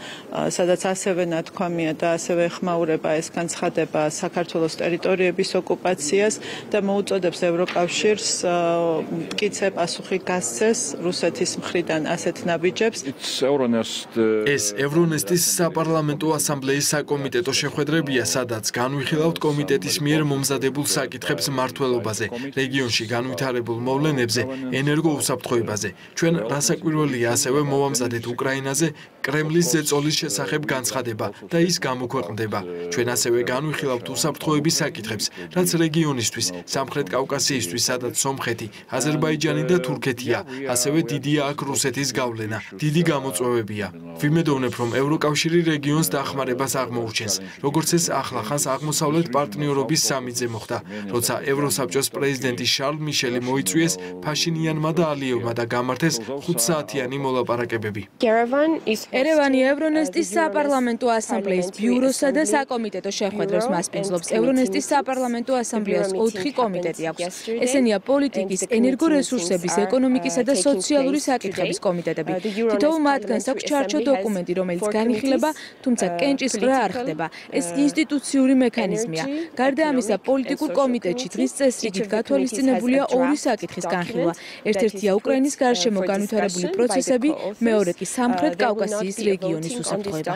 სადაც ასევე ნათქვამია და ასევე ხმაურება ეს განცხადება საქართველოს ტერიტორიების ოკუპაციას და მოუწოდებს ევროკავშირს მტკიცე პასუხი გასცეს რუსეთის მხრიდან ასეთ ნაბიჯებს. ეს ევრონესტის საპარლამენტო ასამბლეის საკომიტეტო შეხვედრებია, სადაც განვიხილავთ კომიტეტის მიერ მომზადებულ საკითხებს მართლობაზე, რეგიონში განვითარებულ მოვლენებზე, ენერგოუსაფრთხოებაზე. ჩვენ რასაკვირველია ასევე მოვამზადეთ უკრაინის უკრაინაზე კრემლის ზეწოლის შესახებ განცხადება და ის გამოქვეყნდება. ჩვენ ასევე განვიხილავთ უსაფრთხოების საკითხებს, რაც რეგიონისთვის, სამხრეთ კავკასიისთვის, სადაც სომხეთი, აზერბაიჯანი და თურქეთია, ასევე დიდია აქ რუსეთის გავლენა. დიდი გამოწვევებია. ვიმედოვნებ, რომ ევროკავშირი რეგიონს დახმარებას აღმოუჩენს, როგორც ეს ახლა ხანს აღმოსავლეთ პარტნიორობის სამიძე მოხდა, როცა ევროსაბჭოს პრეზიდენტი შარლ მიშელი მოიწვიეს ფაშინიანმა და ალიევმა და გამართეს 5 საათიანი მოლაპარაკებები. ერევანი ევრონესტის საპარლამენტო ასამბლეის ბიუროსა და საკომიტეტო შეხვედრებს მასპინძლობს. ევრონესტის საპარლამენტო ასამბლეას 4 კომიტეტი აქვს. ესენია პოლიტიკის, ენერგორესურსების, ეკონომიკისა და სოციალური საკითხების კომიტეტები. თითოეულ მათგანს აქვს ჩარჩო დოკუმენტი, რომელიც განიხილება, თუმცა კენჭისყრა არ ხდება. ეს ინსტიტუციური მექანიზმია. გარდა ამისა, პოლიტიკურ კომიტეტში დღის წესრიგით გათვალისწინებულია ორი საკითხის განხილვა. ერთ-ერთია უკრაინის გარშემო განვითარებული პროცესები, მეორე კი სამხრეთ კავკასიის რეგიონის უსაფრთხოება.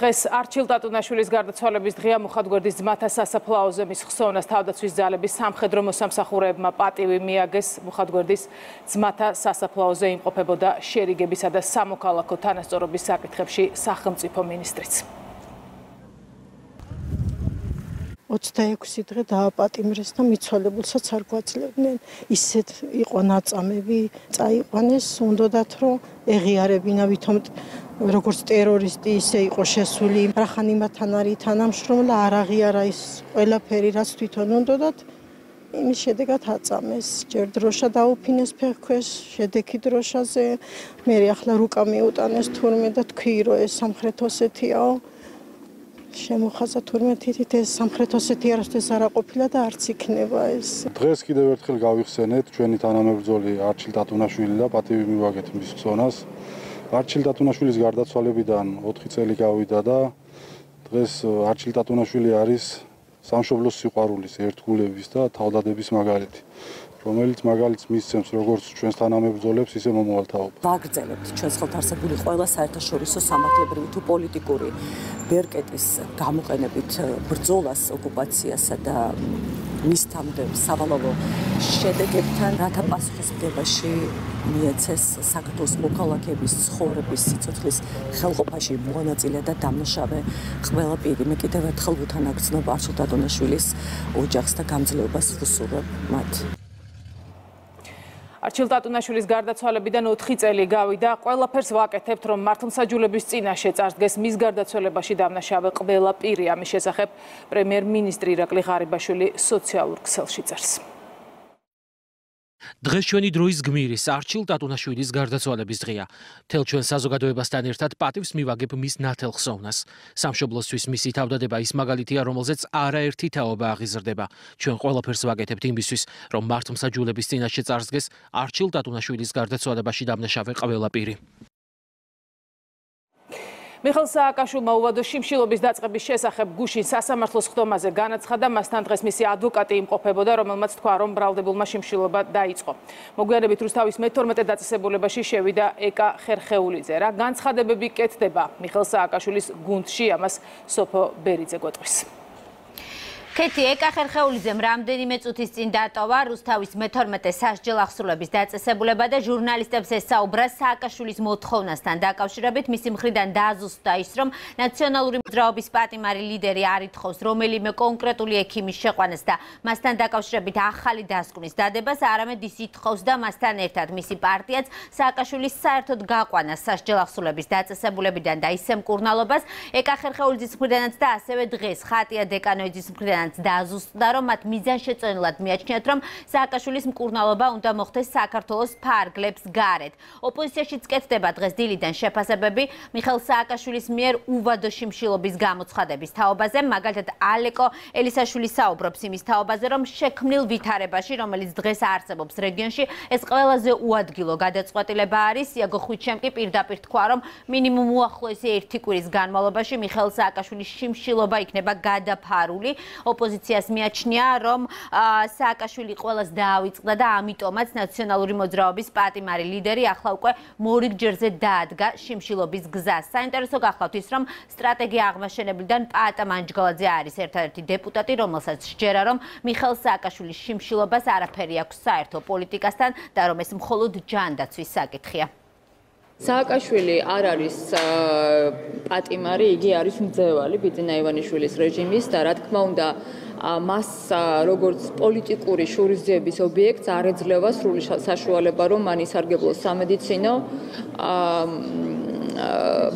დღეს არჩილ ტატუნაშვილის გარდაცვალების დღეა მოხადგვერდის ძმათა სასაფლაოზე მის ხსოვნას თავდაცვის ძალების სამხედრო მოსამსახურეებმა პატივი მიაგეს მოხადგვერდის ძმათა სასაფლაოზე იმყოფებოდა შერიგებისა და სამოქალაქო თანასწორობის საკითხებში სახელმწიფო მინისტრიც. 26 დღე დააპატიმრეს და მიცვალებულსაც არ გვაძლევდნენ. ისეთ იყო ნაწამები, წაიყვანეს, უნდათ რომ ეღიარებინა ვითომ როგორც ტერორისტი ისე იყო შესული. რახან იმათან არის თანამშრომლა, არ აღიარა ის ყველაფერი, რაც თვითონ უნდათ. იმის შედეგად აწამეს. ჯერ დროშა დაუფინეს ფეხქვეშ, შედეგი დროშაზე. მე ახლა რუკა მიუტანეს თურმე და თქვი რომ ეს სამხრეთ ოსეთიაო. შემოხაზა თურმე თითით ეს სამხრეთ ოსეთი არასდროს არ აყოფილა და არც იქნება ეს. დღეს კიდევ ერთხელ გავიხსენეთ ჩვენი თანამებრძოლი არჩილ ტატუნაშვილი და პატივი მივაგეთ მის ხსონას. არჩილ ტატუნაშვილის გარდაცვალებიდან 4 წელი გავიდა და დღეს არჩილ ტატუნაშვილი არის სამშობლოს სიყვარულის ერთგულების და თავდადების მაგალითი. რომელიც მაგალითს მისცემს როგორც ჩვენს თანამებრძოლებს, ისე მომავალთაობას. ვაგრძელებთ ჩვენს ხელთ არსებული ყველა საერთაშორისო სამართლებრივი თუ პოლიტიკური ბერკეტის გამოყენებით ბრძოლას, ოკუპაციასა და მისთამდე სავალალო შედეგებთან, რათა პასუხისმგებაში მიეცეს საქართველოს მოქალაქეების ცხოვრების სიცოცხლის ხელყოფაში მონაწილე და დამნაშავე ყველა პირი. მე კიდევ ერთხელ უთანაგრძნობ არჩილ დადონაშვილის ოჯახს და გამძლეობას ვუსურვებ მათ. არჩილ ტატუნაშვილის გარდაცვალებიდან 4 წელი გავიდა. ყველაფერს ვაკეთებთ, რომ მართლმსაჯულების წინაშე წარდგეს მის გარდაცვალებაში დამნაშავე ყველა პირი. ამის შესახებ პრემიერ-მინისტრი ირაკლი ღარიბაშვილი სოციალურ ქსელში წერს. დღეს ჩვენი დროის გმირის არჩილ ტატუნაშვილის გარდაცვალების დღეა. თელ ჩვენ საზოგადოებასთან ერთად პატივს მივაგებ მის ნათელ ხსოვნას. სამშობლოსთვის მისი თავდადება ის მაგალითია, რომელზეც არაერთი თაობა აღიზრდება. ჩვენ ყველაფერს ვაკეთებთ იმისთვის, რომ მართლმსაჯულების წინაშე წარსდგეს არჩილ ტატუნაშვილის გარდაცვალებაში დამნაშავე ყველა პირი. მიხელ სააკაშვილმა უვადო შიმშილობის დაწყების შესახებ გუშინ სასამართლოს ხდომაზე განაცხადა, მასთან დღეს მისი ადვოკატი იმყოფებოდა, რომელმაც თქვა, რომ ბრალდებულმა შიმშილობა დაიწყო. მოგვიანებით რუსთავის მე-12 დაწესებულებაში შევიდა ეკა ხერხეულიძე. რა განცხადებები კეთდება მიხელ სააკაშვილის გუნდში, ამას სოფო ბერიძე გვეტყვის. კეთი ეკახერხეულიძემ რამდენიმე წუთის წინ დატოვა რუსთავის მე-12 სასჯელ ახსრულების დაწესებულება და ჟურნალისტებს ესაუბრა სააკაშვილის მოთხოვნასთან დაკავშირებით მისი მხრიდან დააზუსტა ის რომ ნაციონალური მოძრაობის პატიმარი ლიდერი არითხავს რომელიმე კონკრეტული ექიმის შეყვანას და მასთან დაკავშირებით ახალი დასკვნის დადებას არამედ ის ითხოვს და მასთან ერთად მისი პარტიაც სააკაშვილის საერთოდ გაყვანა სასჯელ ახსრულების დაწესებულებიდან და ისე მკურნალობას ეკახერხეულიძის მხრიდანაც და ასევე დღეს ხატია დეკანოიძის მხრიდან ადამიანს დააზუსტდა, რომ მათ მიზანშეწონილად მიაჩნიათ, რომ სააკაშვილის მკურნალობა უნდა მოხდეს საქართველოს ფარგლებს გარეთ. ოპოზიციაში წკეთდება დღეს დილიდან შეფასებები მიხელ სააკაშვილის მიერ უვადო შიმშილობის გამოცხადების თაობაზე, მაგალითად ალეკო ელისაშვილი საუბრობს იმის თაობაზე, რომ შექმნილ ვითარებაში, რომელიც დღეს არსებობს რეგიონში, ეს ყველაზე უადგილო გადაწყვეტილება არის. იაგო ხვიჩემ კი პირდაპირ თქვა, რომ მინიმუმ უახლოესი ერთი კვირის განმავლობაში მიხელ სააკაშვილის შიმშილობა იქნება გადაფარული. ოპოზიციას მიაჩნია, რომ სააკაშვილი ყოველას დაავიწყდა და ამიტომაც ნაციონალური მოძრაობის პატიმარი ლიდერი ახლა უკვე მორიგჯერზე დაადგა შიმშილობის გზას. საინტერესო გახლავთ ის, რომ სტრატეგია აღმაშენებლიდან პატა მანჯგალაძე არის ერთადერთი დეპუტატი, რომელსაც შეერა, რომ მიხელ სააკაშვილის შიმშილობას არაფერი აქვს საერთო პოლიტიკასთან და რომ ეს მხოლოდ ჯანდაცვის საკითხია. სააკაშვილი არ არის პატიმარი, იგი არის მძევალი ბიძინა ივანიშვილის რეჟიმის და რა თქმა უნდა მას როგორც პოლიტიკური შურისძიების ობიექტს არ ეძლევა სრული საშუალება რომ მან ისარგებლოს სამედიცინო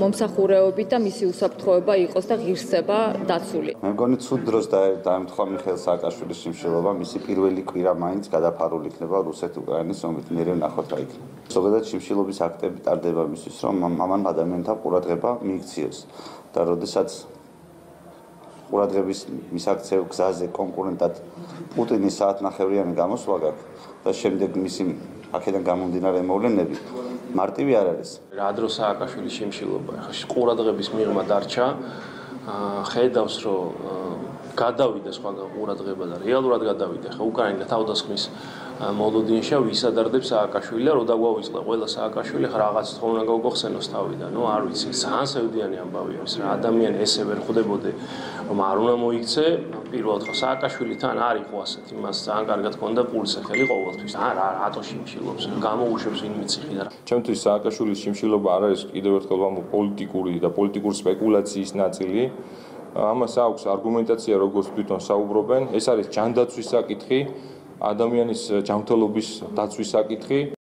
მომსახურეობით და მისი უსაფრთხოება იყოს და ღირსება დაცული. მე მგონი ცუდ დროს დაემთხვა მიხეილ სააკაშვილის სიმშილობა, მისი პირველი კვირა მაინც გადაფარული იქნება რუსეთ-უკრაინის ომით, მე ნახოთ რა იქნება. ზოგადად სიმშილობის აქტები ტარდება მისთვის, რომ ამან ადამიანთა ყურადღება მიიქციოს და როდესაც ყურადღების მისაქცევ გზაზე კონკურენტად პუტინის საათნახევრიანი გამოსვლა გაქვს და შემდეგ მისი აქედან გამომდინარე მოვლენები მარტივი არ არის. რა დრო სააკაშვილის შემშილობა, ხა ყურადღების მიღმა დარჩა. ხედავს რომ გადავიდა სხვაგან ყურადღება და რეალურად გადავიდა ხა უკრაინა თავდასხმის მოლოდინშა ვისადარდებს სააკაშვილი და რო დაგვავიწყდა ყველა სააკაშვილი ხა რაღაც თხოვნა გოგხსენოს თავიდან. ნუ არ ვიცი, ძალიან სევდიანი ამბავი არის რა ადამიანი ესე ვერ ხვდებოდე რომ არ უნდა მოიქცე პირველად ხო სააკაშვილთან არ იყო ასეთი მას ძალიან კარგად ქონდა პულსი ხელი ყოველთვის. ა რა რატო შიმშილობს? გამოუშვებს იმ მიციხი და ჩემთვის სააკაშვილის შიმშილობა არ არის კიდევ ერთხელ ამ პოლიტიკური და პოლიტიკური სპეკულაციის ნაწილი. ამას აქვს არგუმენტაცია როგორც თვითონ საუბრობენ. ეს არის ჯანდაცვის საკითხი. ადამიანის ჯანმრთელობის დაცვის საკითხი.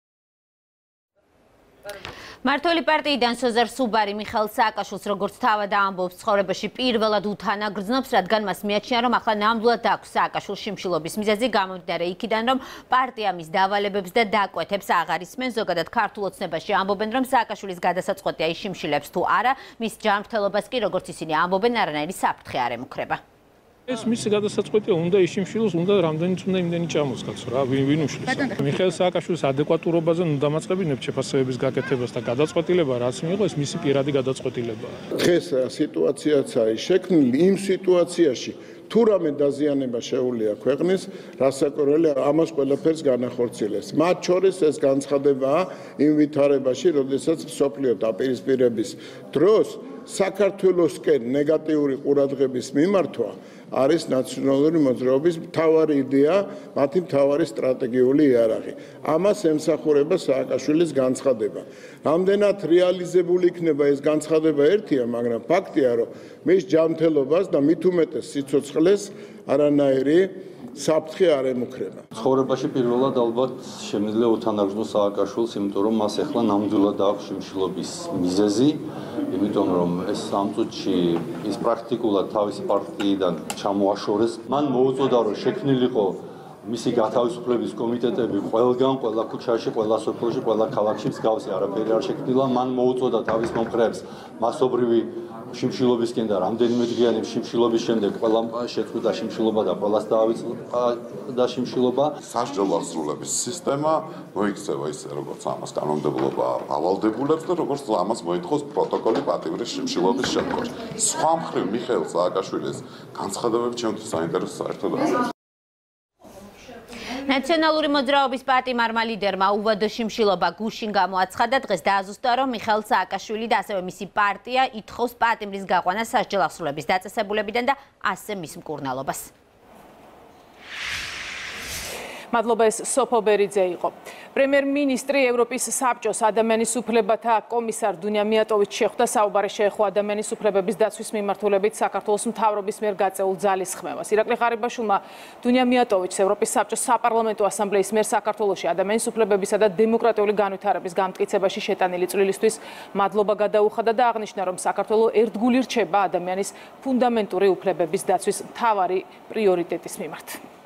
მართული პარტიიდან სოზარ სუბარი მიხელ სააკაშვილს როგორც თავად ამბობს ცხოვრებაში პირველად უთანაგრძნობს, რადგან მას მიაჩნია, რომ ახლა ნამდვილად აქვს სააკაშვილს შიმშილობის მიზეზი გამომდინარე იქიდან, რომ პარტია მის დავალებებს და დაკვეთებს აღარ ისმენ. ზოგადად ქართულ ოცნებაში ამბობენ, რომ სააკაშვილის გადასაწყვეტია ის შიმშილებს თუ არა, მის ჯანმრთელობას კი როგორც ისინი ამბობენ, არანაირი საფრთხე არ ემუქრება. ეს მისი გადასაწყვეტია უნდა იშიმშილოს, უნდა რამდენიც უნდა იმდენი ჭამოსკაცო რა, ვინ ვინ უშლის. მიხეილ სააკაშვილის ადეკვატურობაზე ნუ დამაწყებინებ შეფასებების გაკეთებას და გადაწყვეტილება რაც მიიღო, ეს მისი პირადი გადაწყვეტილებაა. დღეს სიტუაციაც არის შექმნილი იმ სიტუაციაში თუ რამე დაზიანება შეუულია ქვეყნის, რასაკვირველია ამას ყველაფერს განახორციელებს. მათ შორის ეს განცხადებაა იმ ვითარებაში, როდესაც სოფლიო დაპირისპირების დროს საქართველოსკენ ნეგატიური ყურადღების მიმართვა არის ნაციონალური მოძრაობის მთავარი იდეა, მათი მთავარი სტრატეგიული იარაღი. ამას ემსახურება სააკაშვილის განცხადება. რამდენად რეალიზებული იქნება ეს განცხადება ერთია, მაგრამ ფაქტია, რომ მის ჯანმრთელობას და მით უმეტეს სიცოცხლეს არანაირი საფრთხე არ ემუქრება. ცხოვრებაში პირველად ალბათ შემიძლია უთანაგზნო სააკაშვილს, იმიტომ რომ მას ახლა ნამდვილად აქვს შიმშილობის მიზეზი, იმიტომ რომ ეს სამწუთში ის პრაქტიკულად თავისი პარტიიდან ჩამოაშორეს. მან მოუწოდა რომ შექმნილიყო მისი გათავისუფლების კომიტეტები ყველგან, ყველა ქუჩაში, ყველა სოფელში, ყველა ქალაქში მსგავსი არაფერი არ შექმნილა. მან მოუწოდა თავის მომხრეებს მასობრივი შიმშილობისკენ და რამდენიმე დღიანი შიმშილობის შემდეგ ყველა შეწყვიტა შიმშილობა და ყველას დაავიწყდა და შიმშილობა სასჯელო ასრულების სისტემა მოიქცევა ისე როგორც ამას კანონმდებლობა ავალდებულებს და როგორც ამას მოითხოვს პროტოკოლი პატიმრის შიმშილობის შემდგომში. სხვა მხრივ მიხეილ სააკაშვილის განცხადებები ჩემთვის საინტერესო საერთოდ არის. ნაციონალური მოძრაობის პატიმარმა ლიდერმა უვადო შიმშილობა გუშინ გამოაცხადა დღეს დააზუსტა რომ მიხაილ სააკაშვილი და ასევე მისი პარტია ითხოვს პატიმრის გაყვანას სასჯელ აღსრულების დაწესებულებიდან და ასე მის მკურნალობას. მადლობა ეს სოფო ბერიძე იყო. პრემიერ-მინისტრი ევროპის საბჭოს ადამიანის უფლებათა კომისარ დუნია მიატოვიჩ შეხვდა საუბარი შეეხო ადამიანის უფლებების დაცვის მიმართულებით საქართველოს მთავრობის მიერ გაწეულ ძალის ხმევას. ირაკლი ღარიბაშვილმა დუნია მიატოვიჩს ევროპის საბჭოს საპარლამენტო ასამბლეის მიერ საქართველოსი ადამიანის უფლებებისა და დემოკრატიული განვითარების გამტკიცებაში შეტანილი წვლილისთვის მადლობა გადაუხადა და აღნიშნა, რომ საქართველოს ერთგული რჩება ადამიანის ფუნდამენტური უფლებების დაცვის მთავარი პრიორიტეტის მიმართ.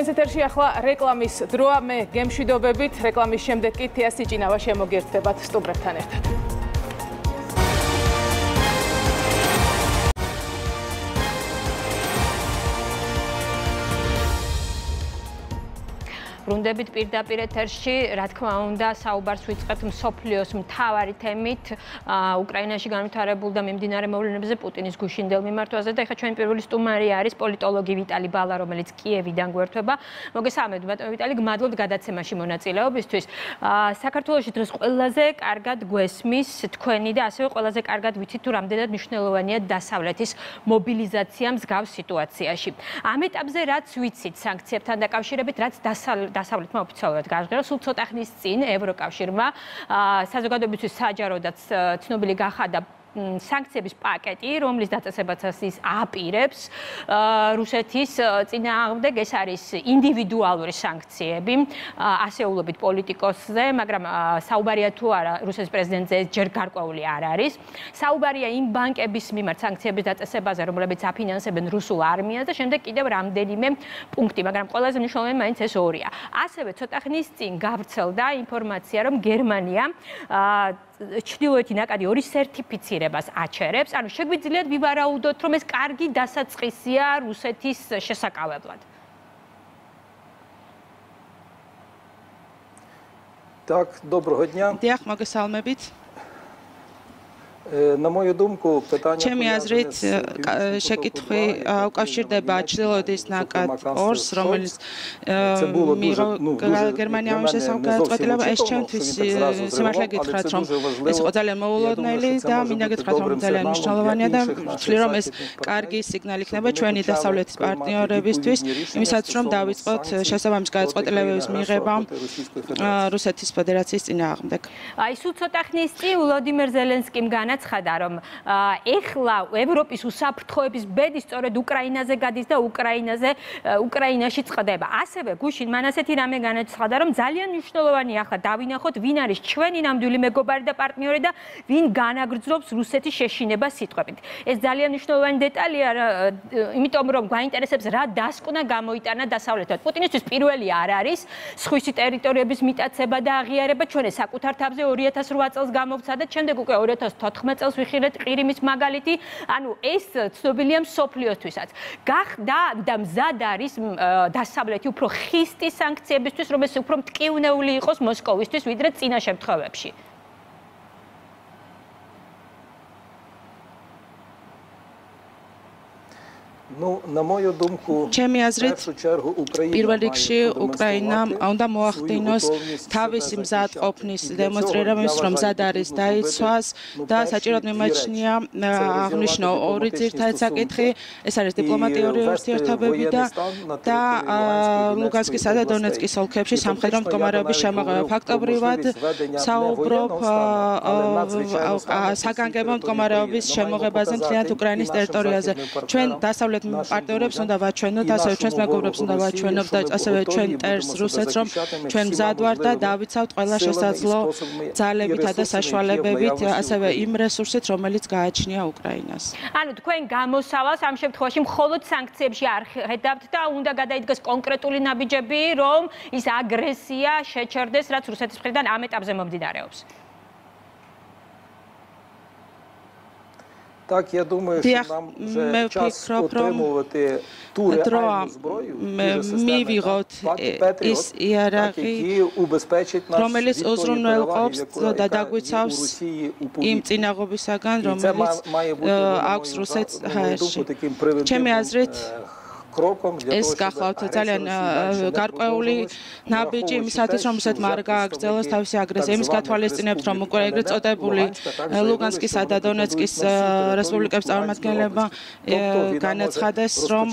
ჩვენს ეთერში ახლა რეკლამის დროა. მე გემშვიდობებით. რეკლამის შემდეგ კი თეა სიჭინავა შემოგერთდებათ სტუმრებთან ერთად ბრუნდებით პირდაპირ ეთერში, რა თქმა უნდა, საუბარს ვიწყებთ მსოფლიოს მთავარი თემით, უკრაინაში განვითარებულ და მიმდინარე მოვლენებზე პუტინის გუშინდელ მიმართვაზე და ეხლა ჩვენი პირველი სტუმარი არის პოლიტოლოგი ვიტალი ბალა, რომელიც კიევიდან გვერდება. მოგესალმებით, ბატონო ვიტალი, გმადლობთ გადაცემაში მონაწილეობისთვის. საქართველოში დღეს ყველაზე კარგად გვესმის თქვენი და ასევე ყველაზე კარგად ვიცით თუ რამდენად მნიშვნელოვანია დასავლეთის მობილიზაცია მსგავს სიტუაციაში. ამ ეტაპზე რაც ვიცით სანქციებთან დაკავშირებით, რაც დასავლეთ დასავლეთმა ოფიციალურად გაჟღერა. სულ ცოტა ხნის წინ ევროკავშირმა საზოგადოებისთვის საჯაროდაც ცნობილი გახადა სანქციების პაკეტი, რომლის დაწესებასაც ის აპირებს რუსეთის წინააღმდეგ, ეს არის ინდივიდუალური სანქციები, ასეულობით პოლიტიკოსზე, მაგრამ საუბარია თუ არა რუსეთის პრეზიდენტზე ჯერ გარკვეული არ არის. საუბარია იმ ბანკების მიმართ სანქციების დაწესებაზე, რომლებიც აფინანსებენ რუსულ არმიას და შემდეგ კიდევ რამდენიმე პუნქტი, მაგრამ ყველაზე მნიშვნელოვანი მაინც ეს ორია. ასევე ცოტა ხნის წინ გავრცელდა ინფორმაცია, რომ გერმანია ჩრდილოეთი ნაკადი ორი სერტიფიცირებას აჩერებს. ანუ შეგვიძლიათ ვივარაუდოთ, რომ ეს კარგი დასაწყისია რუსეთის შესაკავებლად. Так, доброго дня. Дякую, მოგესალმებით. ჩემი აზრით შეკითხვი უკავშირდება ჩრდილოეთის ნაკად ორს რომელიც მიიღო გერმანიამ შესაძლებლობა ეს ჩემთვის სიმართლე გითხრათ რომ ეს იყო ძალიან მოულოდნელი და მინდა გითხრათ რომ ძალიან მნიშვნელოვანია და ვთვლი რომ ეს კარგი სიგნალი იქნება ჩვენი დასავლეთის პარტნიორებისთვის იმისაც რომ დავიწყოთ შესაბამის გადაწყვეტილებების მიღება რუსეთის ფედერაციის წინააღმდეგ აი სულ ცოტა ხნის წინ ვლოდიმერ ზელენსკიმ განა განაცხადა, რომ ეხლა ევროპის უსაფრთხოების ბედი სწორედ უკრაინაზე გადის და უკრაინაზე უკრაინაში წყდება. ასევე გუშინ მან ასეთი რამე განაცხადა, რომ ძალიან მნიშვნელოვანია ახლა დავინახოთ, ვინ არის ჩვენი ნამდვილი მეგობარი და პარტნიორი და ვინ განაგრძობს რუსეთის შეშინება სიტყვებით. ეს ძალიან მნიშვნელოვანი დეტალია, იმიტომ რომ გვაინტერესებს რა დასკვნა გამოიტანა დასავლეთად. პუტინისთვის პირველი არ არის სხვისი ტერიტორიების მიტაცება და აღიარება ჩვენ საკუთარ თავზე 2008 წელს გამოვცა და შემდეგ უკვე 2014 13 წელს ვიხილეთ ყირიმის მაგალითი, ანუ ეს ცნობილია მსოფლიოსთვისაც. გახდა და მზად არის დასავლეთი უფრო ხისტი სანქციებისთვის, რომ ეს უფრო მტკივნეული იყოს მოსკოვისთვის, ვიდრე წინა შემთხვევებში. ჩემი აზრით პირველ რიგში უკრაინა უნდა მოახდინოს თავისი მზადყოფნის დემონსტრირებას რომ მზად არის დაიცვას და საჭიროდ მიმაჩნია აღნიშნო ორი ძირთადი საკითხი ეს არის დიპლომატიური ურთიერთობები და და ლუგანსკისა და დონეცკის ოლქებში სამხედრო მდგომარეობის შემოღება ფაქტობრივად საუბრობ საგანგებო მდგომარეობის შემოღებაზე მთლიანად უკრაინის ტერიტორიაზე ჩვენ დასავლეთ პარტნიორებს უნდა ვაჩვენოთ, ასევე ჩვენს მეგობრებს უნდა ვაჩვენოთ და ასევე ჩვენ ტერს რუსეთს რომ ჩვენ მზად ვართ და დავიცავთ ყველა შესაძლო ძალებითა და საშუალებებით, ასევე იმ რესურსით, რომელიც გააჩნია უკრაინას. ანუ თქვენ გამოსავალს ამ შემთხვევაში მხოლოდ სანქციებში არ ხედავთ და უნდა გადაიდგეს კონკრეტული ნაბიჯები, რომ ის აგრესია შეჩერდეს, რაც რუსეთის მხრიდან ამ ეტაპზე მომდინარეობს. Так, я думаю, що нам вже час отримувати ту реальну зброю, ті же системи, Patriot, так, які убезпечать нас від тої переваги, яка є у Росії у повітрі. І це має бути, на мою думку, таким превентивним ეს გახლავთ ძალიან გარკვეული ნაბიჯი იმისათვის რომ ისეთ არ გააგრძელოს თავისი აგრესია. იმის გათვალისწინებთ რომ უკვე ეგრეთ წოდებული ლუგანსკისა და დონეცკის რესპუბლიკების წარმომადგენლებმა განაცხადეს რომ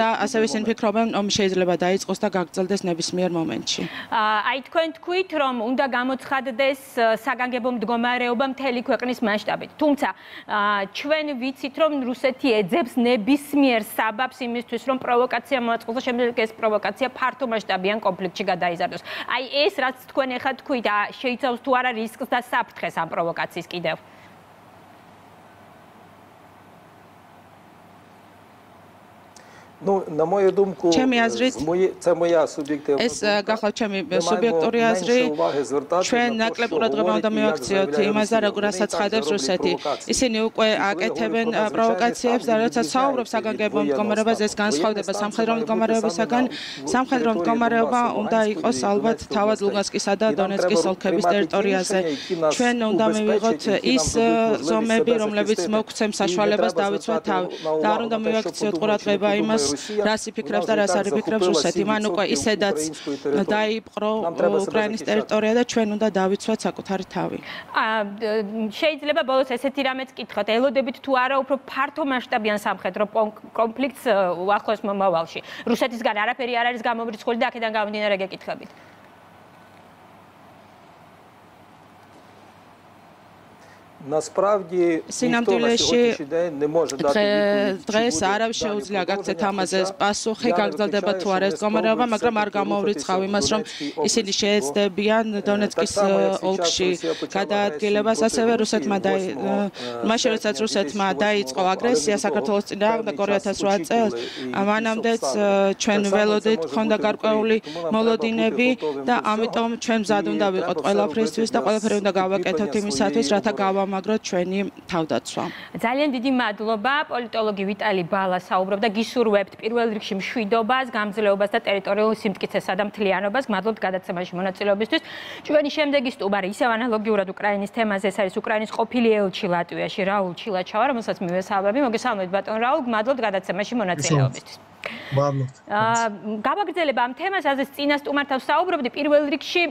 და ასევე ისინი ფიქრობენ რომ შეიძლება დაიწყოს და გაგრძელდეს ნებისმიერ მომენტში. აი თქვენ თქვით რომ უნდა გამოცხადდეს საგანგებო მდგომარეობა მთელი ქვეყნის მასშტაბით. თუმცა ჩვენ ვიცით რომ რუსეთი ეძებს ნებისმიერ საბ საბაბს იმისთვის, რომ პროვოკაცია მოაწყოს და შემდეგ ეს პროვოკაცია ფართო მასშტაბიან კონფლიქტში გადაიზარდოს. აი ეს რაც თქვენ ახლა თქვით, შეიცავს თუ არა რისკს და საფრთხეს ამ პროვოკაციის კიდევ? ну на мою думку ჩემი აზრით це моя субъективна ეს გახლავთ ჩემი სუბიექტური აზრი ჩვენ ნაკლებ ყურადღება უნდა მივაქციოთ იმაზე როგორასაც ხადებს რუსეთი ისინი უკვე აკეთებენ პროვოკაციებს და როცა საუბრობ საგანგებო მდგომარეობაზე ეს განსხვავდება სამხედრო მდგომარეობისაგან სამხედრო მდგომარეობა უნდა იყოს ალბათ თავად ლუგანსკისა და დონეცკის ოლქების ტერიტორიაზე ჩვენ უნდა მივიღოთ ის ზომები რომლებიც მოგცემ საშუალებას დავიცვათ თავი და არ უნდა მივაქციოთ ყურადღება იმას რას იფიქრებს და რას არ იფიქრებს რუსეთი. მან უკვე ისედაც დაიპყრო უკრაინის ტერიტორია და ჩვენ უნდა დავიცვათ საკუთარი თავი. შეიძლება ბოლოს ესეთი რამეც კითხოთ, ელოდებით თუ არა უფრო ფართო მასშტაბიან სამხედრო კონფლიქტს უახლოს მომავალში. რუსეთისგან არაფერი არ არის გამომრიცხული და აქედან გამომდინარე გეკითხებით. насправді სინამდვილეში დღეს არავის შეუძლია გაგცეთ ამაზე პასუხი გაგრძელდება თუ არა ეს კომერობა მაგრამ არ გამოვრიცხავ იმას რომ ისინი შეეცდებიან დონეცკის ოლქში გადაადგილებას ასევე რუსეთმა და მაშინ როდესაც რუსეთმა დაიწყო აგრესია საქართველოს წინააღმდეგ 2008 წელს ამანამდეც ჩვენ ველოდით ქონდა გარკვეული მოლოდინები და ამიტომ ჩვენ მზად უნდა ვიყოთ ყველაფრისთვის და ყველაფერი უნდა გავაკეთოთ იმისათვის რათა გავამ გამაგროთ ჩვენი თავდაცვა. ძალიან დიდი მადლობა პოლიტოლოგი ვიტალი ბალა საუბრობდა გისურვებთ პირველ რიგში მშვიდობას, გამძლეობას და ტერიტორიულ სიმტკიცესა და მთლიანობას. მადლობთ გადაცემაში მონაწილეობისთვის. ჩვენი შემდეგი სტუმარი ისევ ანალოგიურად უკრაინის თემაზე ეს არის უკრაინის ყოფილი ელჩი ლატვიაში რაულ ჩილაჩავა, რომელსაც მივესალმები. მოგესალმებით ბატონ რაულ, მადლობთ გადაცემაში მონაწილეობისთვის. მადლობთ. აა გავაგრძელებ ამ თემას, ასეც წინა სტუმართან საუბრობდი პირველ რიგში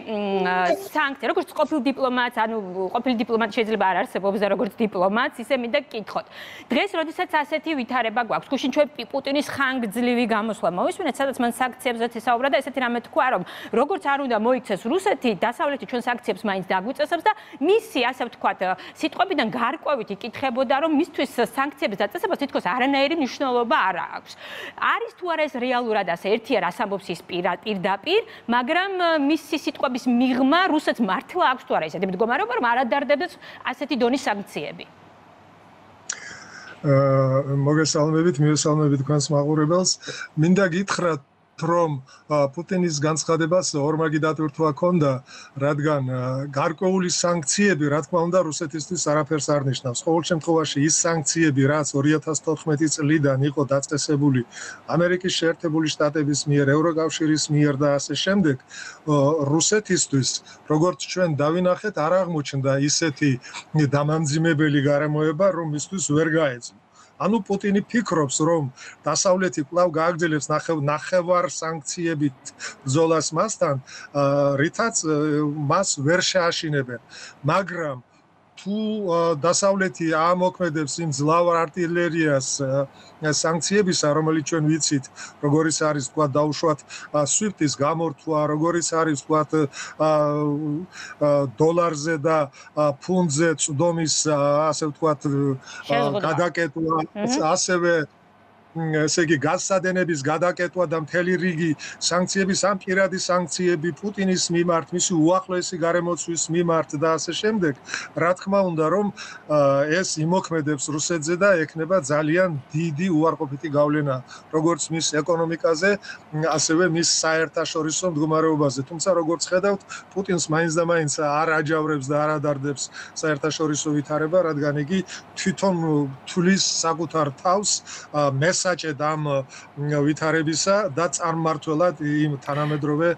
სანქცია, როგორც ყოფილ დიპლომატს, ანუ ყოფილი დიპლომატი შეიძლება არ არსებობს და როგორც დიპლომატს, ისე მინდა გკითხოთ. დღეს, როდესაც ასეთი ვითარება გვაქვს, გუშინ ჩვენ პუტინის ხანგრძლივი გამოსვლა მოვისმინეთ, სადაც მან სანქციებზე ცისაუბრა და ესეთი რამე თქვა, რომ როგორც არ უნდა მოიქცეს რუსეთი, დასავლეთი ჩვენ სანქციებს მაინც დაგვიწესებს და მისი, ასე ვთქვათ, სიტყვებიდან გარკვევითი კითხებოდა, რომ მისთვის სანქციების დაწესებას თითქოს არანაირი მნიშვნელობა არ აქვს. არის არის თუ არა ეს რეალურად ასე ერთია რას ამბობს ის პირდაპირ, მაგრამ მისი სიტყვების მიღმა რუსეთს მართლა აქვს თუ არა ესეთი მდგომარეობა, რომ არ ადარდებდეს ასეთი დონის სანქციები? აა მოგესალმებით, მიესალმებით თქვენს მაყურებელს. მინდა გითხრათ რომ პუტინის განცხადებას ორმაგი დატვირთვა ჰქონდა, რადგან გარკვეული სანქციები, რა თქმა უნდა, რუსეთისთვის არაფერს არ ნიშნავს. ყოველ შემთხვევაში ის სანქციები, რაც 2014 წლიდან იყო დაწესებული ამერიკის შეერთებული შტატების მიერ, ევროკავშირის მიერ და ასე შემდეგ, რუსეთისთვის, როგორც ჩვენ დავინახეთ, არ აღმოჩნდა ისეთი დამამძიმებელი გარემოება, რომ მისთვის ვერ გაეწია. ანუ პუტინი ფიქრობს, რომ დასავლეთი კვლავ გააგრძელებს ნახევარ სანქციებით ბრძოლას მასთან, რითაც მას ვერ შეაშინებენ. მაგრამ თუ დასავლეთი ამოქმედებს იმ ძლავარ არტილერიას სანქციებისა, რომელიც ჩვენ ვიცით, როგორიც არის თქვა დაუშვათ SWIFT-ის გამორთვა, როგორიც არის თქვა დოლარზე და ფუნდზე წდომის ასე ვთქვა გადაკეთვა, ასევე ესე იგი გასადენების გადაკეთვა და მთელი რიგი სანქციების ამ პირადი სანქციები პუტინის მიმართ, მისი უახლოესი გარემოცვის მიმართ და ასე შემდეგ, რა თქმა უნდა, რომ ეს იმოქმედებს რუსეთზე და ექნება ძალიან დიდი უარყოფითი გავლენა როგორც მის ეკონომიკაზე, ასევე მის საერთაშორისო მდგომარეობაზე. თუმცა როგორც ხედავთ, პუტინს მაინც და მაინც არ აჯავრებს და არ ადარდებს საერთაშორისო ვითარება, რადგან იგი თვითონ თulis საკუთარ თავს მესაჭედ ამ ვითარებისა და წარმმართველად იმ თანამედროვე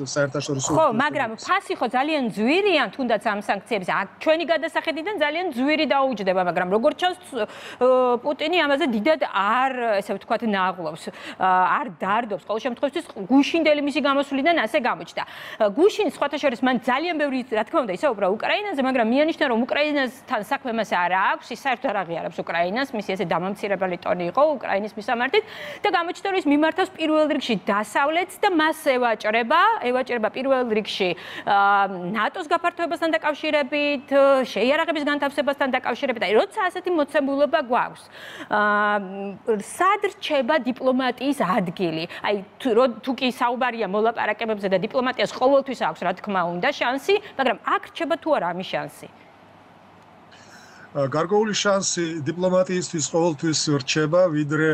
საერთაშორისო ხო, მაგრამ ფასი ხო ძალიან ძვირიან თუნდაც ამ სანქციებს. ჩვენი გადასახედიდან ძალიან ძვირი დაუჯდება, მაგრამ როგორც ჩანს პუტინი ამაზე დიდად არ, ესე ვთქვათ, ნაღლობს. არ დარდობს. ყოველ შემთხვევაში გუშინდელი მისი გამოსვლიდან ასე გამოჩნდა. გუშინ სხვათა შორის მან ძალიან ბევრი, რა თქმა უნდა, ისაუბრა უკრაინაზე, მაგრამ მიანიშნა რომ უკრაინასთან საქმე მას არ აქვს, ის საერთოდ არ აღიარებს უკრაინას, მისი ესე დამამცირებელი ტონი იყო უკრაინის მისამართით და გამოჩნდა რომ ის მიმართავს პირველ რიგში დასავლეთს და მას ევაჭრება, ევაჭრება პირველ რიგში ნატოს გაფართოებასთან დაკავშირებით, შეიარაღების განთავსებასთან დაკავშირებით. აი, როცა ასეთი მოცემულობა გვაქვს, სად რჩება დიპლომატიის ადგილი? აი, თუ კი საუბარია მოლაპარაკებებზე და დიპლომატიას ყოველთვის აქვს, რა თქმა უნდა, შანსი, მაგრამ აქ რჩება თუ არა ამის შანსი? გარკვეული შანსი დიპლომატიისთვის ყოველთვის რჩება, ვიდრე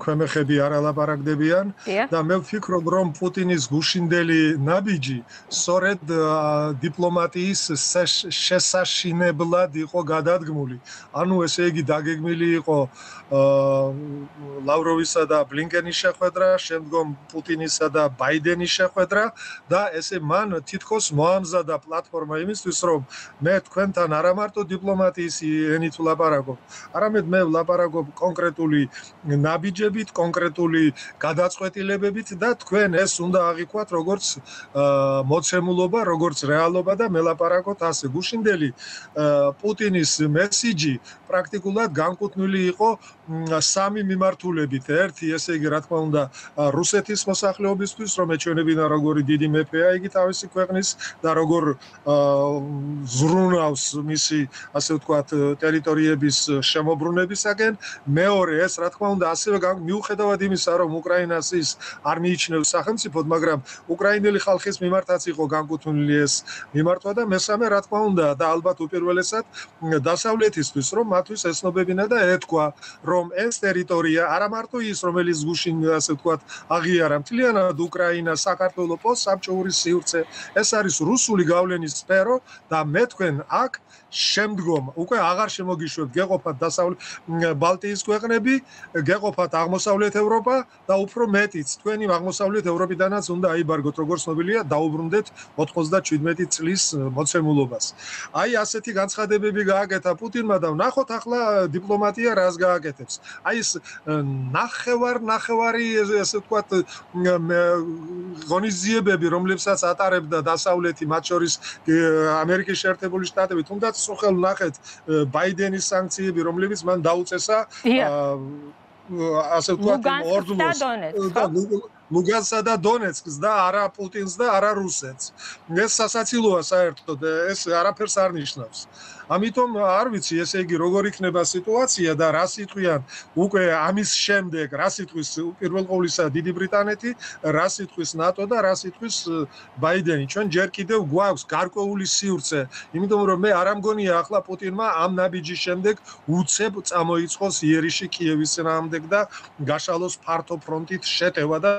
ქვემეხები არ ალაპარაკდებიან და მე ვფიქრობ, რომ პუტინის გუშინდელი ნაბიჯი სწორედ დიპლომატიის შესაშინებლად იყო გადადგმული. ანუ ესე იგი დაგეგმილი იყო ლავროვისა და ბლინკენის შეხვედრა, შემდგომ პუტინისა და ბაიდენის შეხვედრა და ესე მან თითქოს მოამზადა პლატფორმა იმისთვის, რომ მე თქვენთან არა მარტო დიპლომატიის ენით ვლაპარაკობ, არამედ მე ვლაპარაკობ კონკრეტული ნაბიჯებით, კონკრეტული გადაწყვეტილებებით და თქვენ ეს უნდა აღიქვათ როგორც მოცემულობა, როგორც რეალობა და მე ვლაპარაკობ ასე. გუშინდელი პუტინის მესიჯი პრაქტიკულად განკუთვნილი იყო სამი მიმართულებით. ერთი, ესე იგი, რა თქმა უნდა, რუსეთის მოსახლეობისთვის, რომ ეჩვენებინა როგორი დიდი მეფეა იგი თავისი ქვეყნის და როგორ ზრუნავს მისი, ასე ვთქვათ, ტერიტორიების შემოbrunებისაგან. მეორე, ეს რა თქმა უნდა, ასევე მიუხედავად იმისა, რომ უკრაინას ის არ მიიჩნევს სახელმწიფოდ, მაგრამ უკრაინელი ხალხის მიმართაც იყო განკუთვნილი ეს მიმართვა და მესამე, რა თქმა უნდა, და ალბათ უპირველესად დასავლეთისთვის, რომ მათთვის ესნობებინა და ეთქვა, რომ ეს ტერიტორია არა მარტო ის, რომელიც გუშინ ასე ვთქვათ, აღიარა მთლიანად უკრაინა, საქართველოს პოსტსაბჭოური სივრცე, ეს არის რუსული გავლენის სფერო და მე თქვენ აქ შემდგომ უკვე აღარ შემოგიშვებთ გეყოფათ დასავლეთ ბალტიის ქვეყნები, გეყოფათ აღმოსავლეთ ევროპა და უფრო მეტიც თქვენი აღმოსავლეთ ევროპიდანაც უნდა აიბარგოთ როგორც ცნობილია, დაუბრუნდეთ 97 წლის მოცემულობას. აი ასეთი განცხადებები გააკეთა პუტინმა და ნახოთ ახლა დიპლომატია რას გააკეთებს. აი ეს ნახევარ ნახევარი ესე ვთქვათ ღონისძიებები, რომლებსაც ატარებდა დასავლეთი, მათ შორის ამერიკის შეერთებული შტატები, თუნდაც სოხელ ნახეთ ბაიდენის სანქციები, რომლებიც მან დაუწესა ასე ვთქვათ ორდუნოს და ლუგანსა და დონეცკს და არა პუტინს და არა რუსეთს. ეს სასაცილოა საერთოდ, ეს არაფერს არ ნიშნავს. ამიტომ არ ვიცი ესე იგი როგორ იქნება სიტუაცია და რა სიტყვიან უკვე ამის შემდეგ რა სიტყვის პირველ ყოვლისა დიდი ბრიტანეთი რა სიტყვის ნატო და რა სიტყვის ბაიდენი ჩვენ ჯერ კიდევ გვაქვს გარკვეული სივრცე იმიტომ რომ მე არ ამგონია ახლა პუტინმა ამ ნაბიჯის შემდეგ უცებ წამოიწყოს იერიში კიევის წინააღმდეგ და გაშალოს ფართო ფრონტით შეტევა და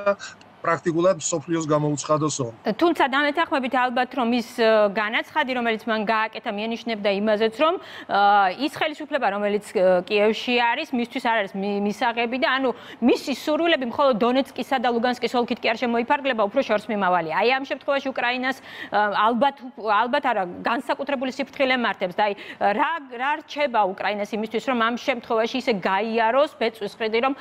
პრაქტიკულად სოფლიოს გამოუცხადოსო. თუმცა დამეთანხმებით ალბათ რომ ის განაცხადი რომელიც მან გააკეთა მიანიშნებდა იმაზეც რომ ის ხელისუფლება რომელიც კიევში არის მისთვის არ არის მისაღები და ანუ მისი სურვილები მხოლოდ დონეცკისა და ლუგანსკის ოლქით კი არ შემოიფარგლება უფრო შორს მიმავალია. აი ამ შემთხვევაში უკრაინას ალბათ ალბათ არა განსაკუთრებული სიფრთხილე მართებს და აი რა რა რჩება უკრაინას იმისთვის რომ ამ შემთხვევაში ისე გაიაროს ბეწვის ხედი რომ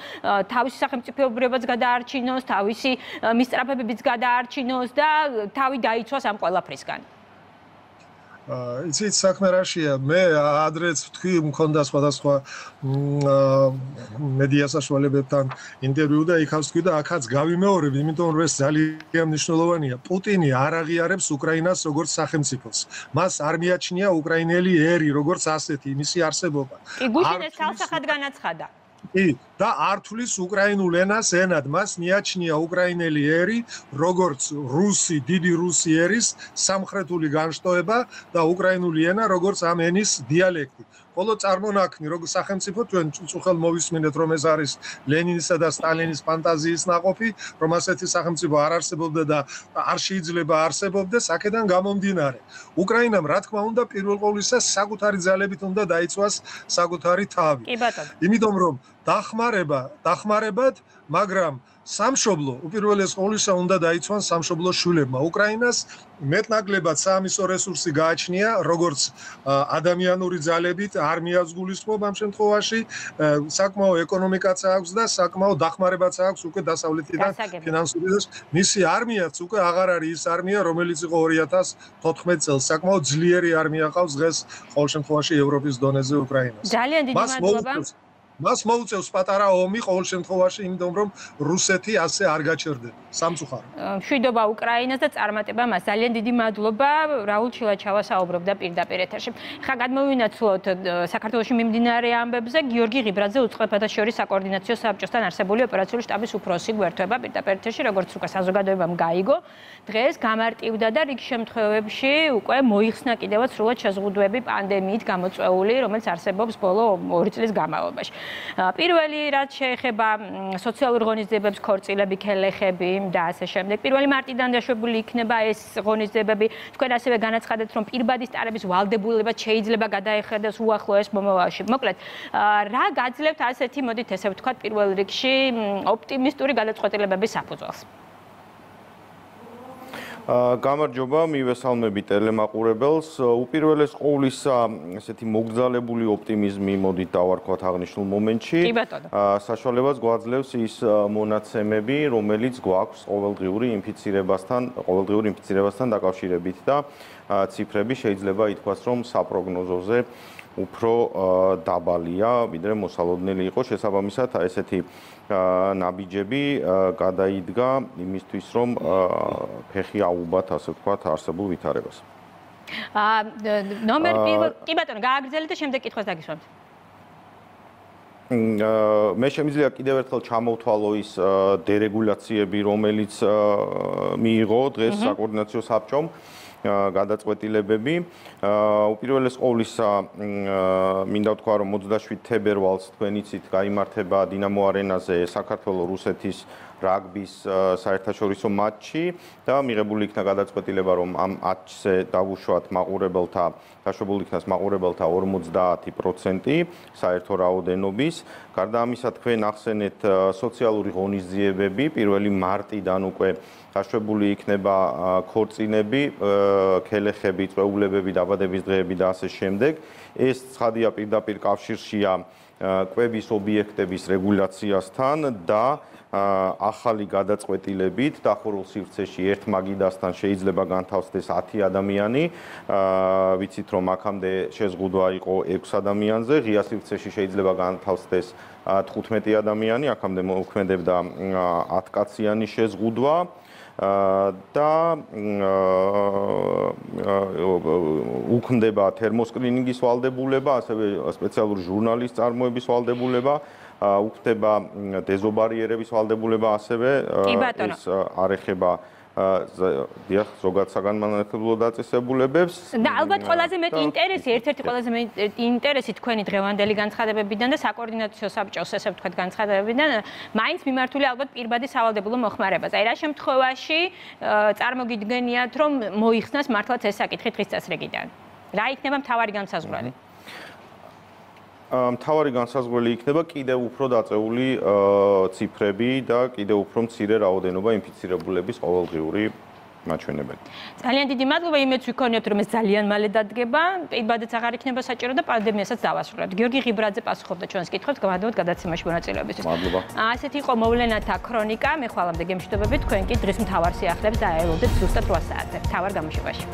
თავისი სახელმწიფოებრიობაც გადაარჩინოს თავისი მისწრაფებებიც გადაარჩინოს და თავი დაიცვას ამ ყველაფრისგან. აა იცით საქმე რაშია მე ადრეც თქვი მქონდა სხვადასხვა მედია საშუალებებთან ინტერვიუ და იქაც თქვი და აქაც გავიმეორებ იმიტომ რომ ეს ძალიან მნიშვნელოვანია. პუტინი არ აღიარებს უკრაინას როგორც სახელმწიფოს. მას არ მიაჩნია უკრაინელი ერი როგორც ასეთი მისი არსებობა. კი გუშინ ეს თალსახად განაცხადა. კი და არ თulis უკრაინულ ენას ენად. მას მიაჩნია უკრაინელი ერი, როგორც რუსი, დიდი რუსი ერის სამხრეთული განშტოება და უკრაინული ენა როგორც ამ ენის დიალექტი. ხოლო წარმონაქმნი როგორც სახელმწიფო ჩვენ წუხელ მოვისმინეთ რომ ეს არის ლენინისა და სტალინის ფანტაზიის ნაყოფი რომ ასეთი სახელმწიფო არ არსებობდა და არ შეიძლება არსებობდეს აქედან გამომდინარე უკრაინამ რა თქმა უნდა პირველ ყოვლისა საკუთარი ძალებით უნდა დაიწვას საკუთარი თავი კი ბატონო იმიტომ რომ დახმარება დახმარებად მაგრამ სამშობლო უპირველეს ყოვლისა უნდა დაიცვან სამშობლო შვილებმა. უკრაინას მეტნაკლებად საამისო რესურსი გააჩნია, როგორც ადამიანური ძალებით, არმიას გულისხმობ ამ შემთხვევაში, საკმაო ეკონომიკაც აქვს და საკმაო დახმარებაც აქვს უკვე დასავლეთიდან ფინანსური და მისი არმიაც უკვე აღარ არის ის არმია, რომელიც იყო 2014 წელს. საკმაო ძლიერი არმია ყავს დღეს ყოველ შემთხვევაში ევროპის დონეზე უკრაინას. ძალიან დიდი მადლობა. მას მოუწევს პატარა ომი ყოველ შემთხვევაში, იმიტომ რომ რუსეთი ასე არ გაჩერდება. სამწუხარო. შვიდობა უკრაინას და წარმატება მას. ძალიან დიდი მადლობა. რაულ ჩილაჩავა საუბრობდა პირდაპირ ეთერში. ხა გადმოვინაცვლოთ საქართველოს მიმდინარე ამბებზე. გიორგი ღიბრაძე უცხოეთთა შორის საკოორდინაციო საბჭოსთან არსებული ოპერაციული შტაბის უფროსი გვერდება პირდაპირ ეთერში, როგორც უკვე საზოგადოებამ გაიგო. დღეს გამარტივდა და რიგ შემთხვევებში უკვე მოიხსნა კიდევაც სრულად შეზღუდვები პანდემიით გამოწვეული, რომელიც არსებობს ბოლო 2 წლის განმავლობაში. პირველი რაც შეეხება სოციალურ ღონისძიებებს, ქორწილები, ქელეხები და ასე შემდეგ. პირველი მარტიდან დაშვებული იქნება ეს ღონისძიებები. თქვენ ასევე განაცხადეთ, რომ პირბადის ტარების ვალდებულება შეიძლება გადაეხედოს უახლოეს მომავალში. მოკლედ, რა გაძლევთ ასეთი, მოდით ესე ვთქვათ, პირველ რიგში ოპტიმისტური გადაწყვეტილებების საფუძველს? გამარჯობა, მივესალმები ტელემაყურებელს. უპირველეს ყოვლისა, ესეთი მოგძალებული ოპტიმიზმი მოდით დავარქვათ აღნიშნულ მომენტში. კი ბატონო. საშუალებას გვაძლევს ის მონაცემები, რომელიც გვაქვს ყოველდღიური ინფიცირებასთან, ყოველდღიური ინფიცირებასთან დაკავშირებით და ციფრები შეიძლება ითქვას, რომ საპროგნოზოზე უფრო დაბალია, ვიდრე მოსალოდნელი იყო შესაბამისად ესეთი ნაბიჯები გადაიდგა იმისთვის, რომ ფეხი აუბათ, ასე ვთქვათ, არსებულ ვითარებას. აა ნომერ პირველ კი ბატონო, გააგრძელეთ და შემდეგ კითხვას დაგისვამთ. მე შემიძლია კიდევ ერთხელ ჩამოვთვალო ის დერეგულაციები, რომელიც მიიღო დღეს საკოორდინაციო საბჭომ. გადაწყვეტილებები. უპირველეს ყოვლისა მინდა ვთქვა რომ 27 თებერვალს თქვენ იცით გამართება დინამო არენაზე საქართველოს რუსეთის რაგბის საერთაშორისო მატჩი და მიღებული იქნა გადაწყვეტილება რომ ამ მატჩზე დავუშვათ მაყურებელთა დაშვებული იქნას მაყურებელთა 50% საერთო რაოდენობის. გარდა ამისა თქვენ ახსენეთ სოციალური ღონისძიებები 1 მარტიდან უკვე დაშვებული იქნება ქორწინები, ქელეხები, წვეულებები, დაბადების დღეები და ასე შემდეგ. ეს ცხადია პირდაპირ კავშირშია კვების ობიექტების რეგულაციასთან და ახალი გადაწყვეტილებით დახურულ სივრცეში ერთ მაგიდასთან შეიძლება განთავსდეს 10 ადამიანი. ვიცით რომ აქამდე შეზღუდვა იყო 6 ადამიანზე, ღია სივრცეში შეიძლება განთავსდეს 15 ადამიანი, აქამდე მოქმედებდა 10 კაციანი შეზღუდვა. და უქმდება თერმოსკრინინგის ვალდებულება, ასევე სპეციალური ჟურნალის წარმოების ვალდებულება, უქმდება დეზობარიერების ვალდებულება, ასევე ეს არ ეხება დიახ, ზოგად საგანმანათლებლო დაწესებულებებს. და ალბათ ყველაზე მეტი ინტერესი, ერთ-ერთი ყველაზე მეტი ინტერესი თქვენი დღევანდელი განცხადებებიდან და საკოორდინაციო საბჭოს ესე ვთქვათ განცხადებებიდან, მაინც მიმართული ალბათ პირბადი სავალდებულო მოხმარებას. აი რა შემთხვევაში წარმოგიდგენიათ, რომ მოიხსნას მართლაც ეს საკითხი დღის წესრიგიდან? რა იქნება მთავარი განსაზღვრელი? მთავარი განსაზღვრელი იქნება კიდევ უფრო დაწეული ციფრები და კიდევ უფრო მცირე რაოდენობა ინფიცირებულების ყოველდღიური მაჩვენებელი. ძალიან დიდი მადლობა იმეც ვიქონიოთ რომ ეს ძალიან მალე დადგება. პირბადაც აღარ იქნება საჭირო და პანდემიასაც დავასრულებთ. გიორგი ღიბრაძე პასუხობდა ჩვენს კითხვებს, გამარჯობათ გადაცემაში მონაწილეობისთვის. მადლობა. ასეთი იყო მოვლენათა ქრონიკა. მე ხვალამდე გემშვიდობები თქვენ კი დღის მთავარ სიახლეებს დაელოდეთ ზუსტად 8 საათზე. მთავარ გამოშვებაში.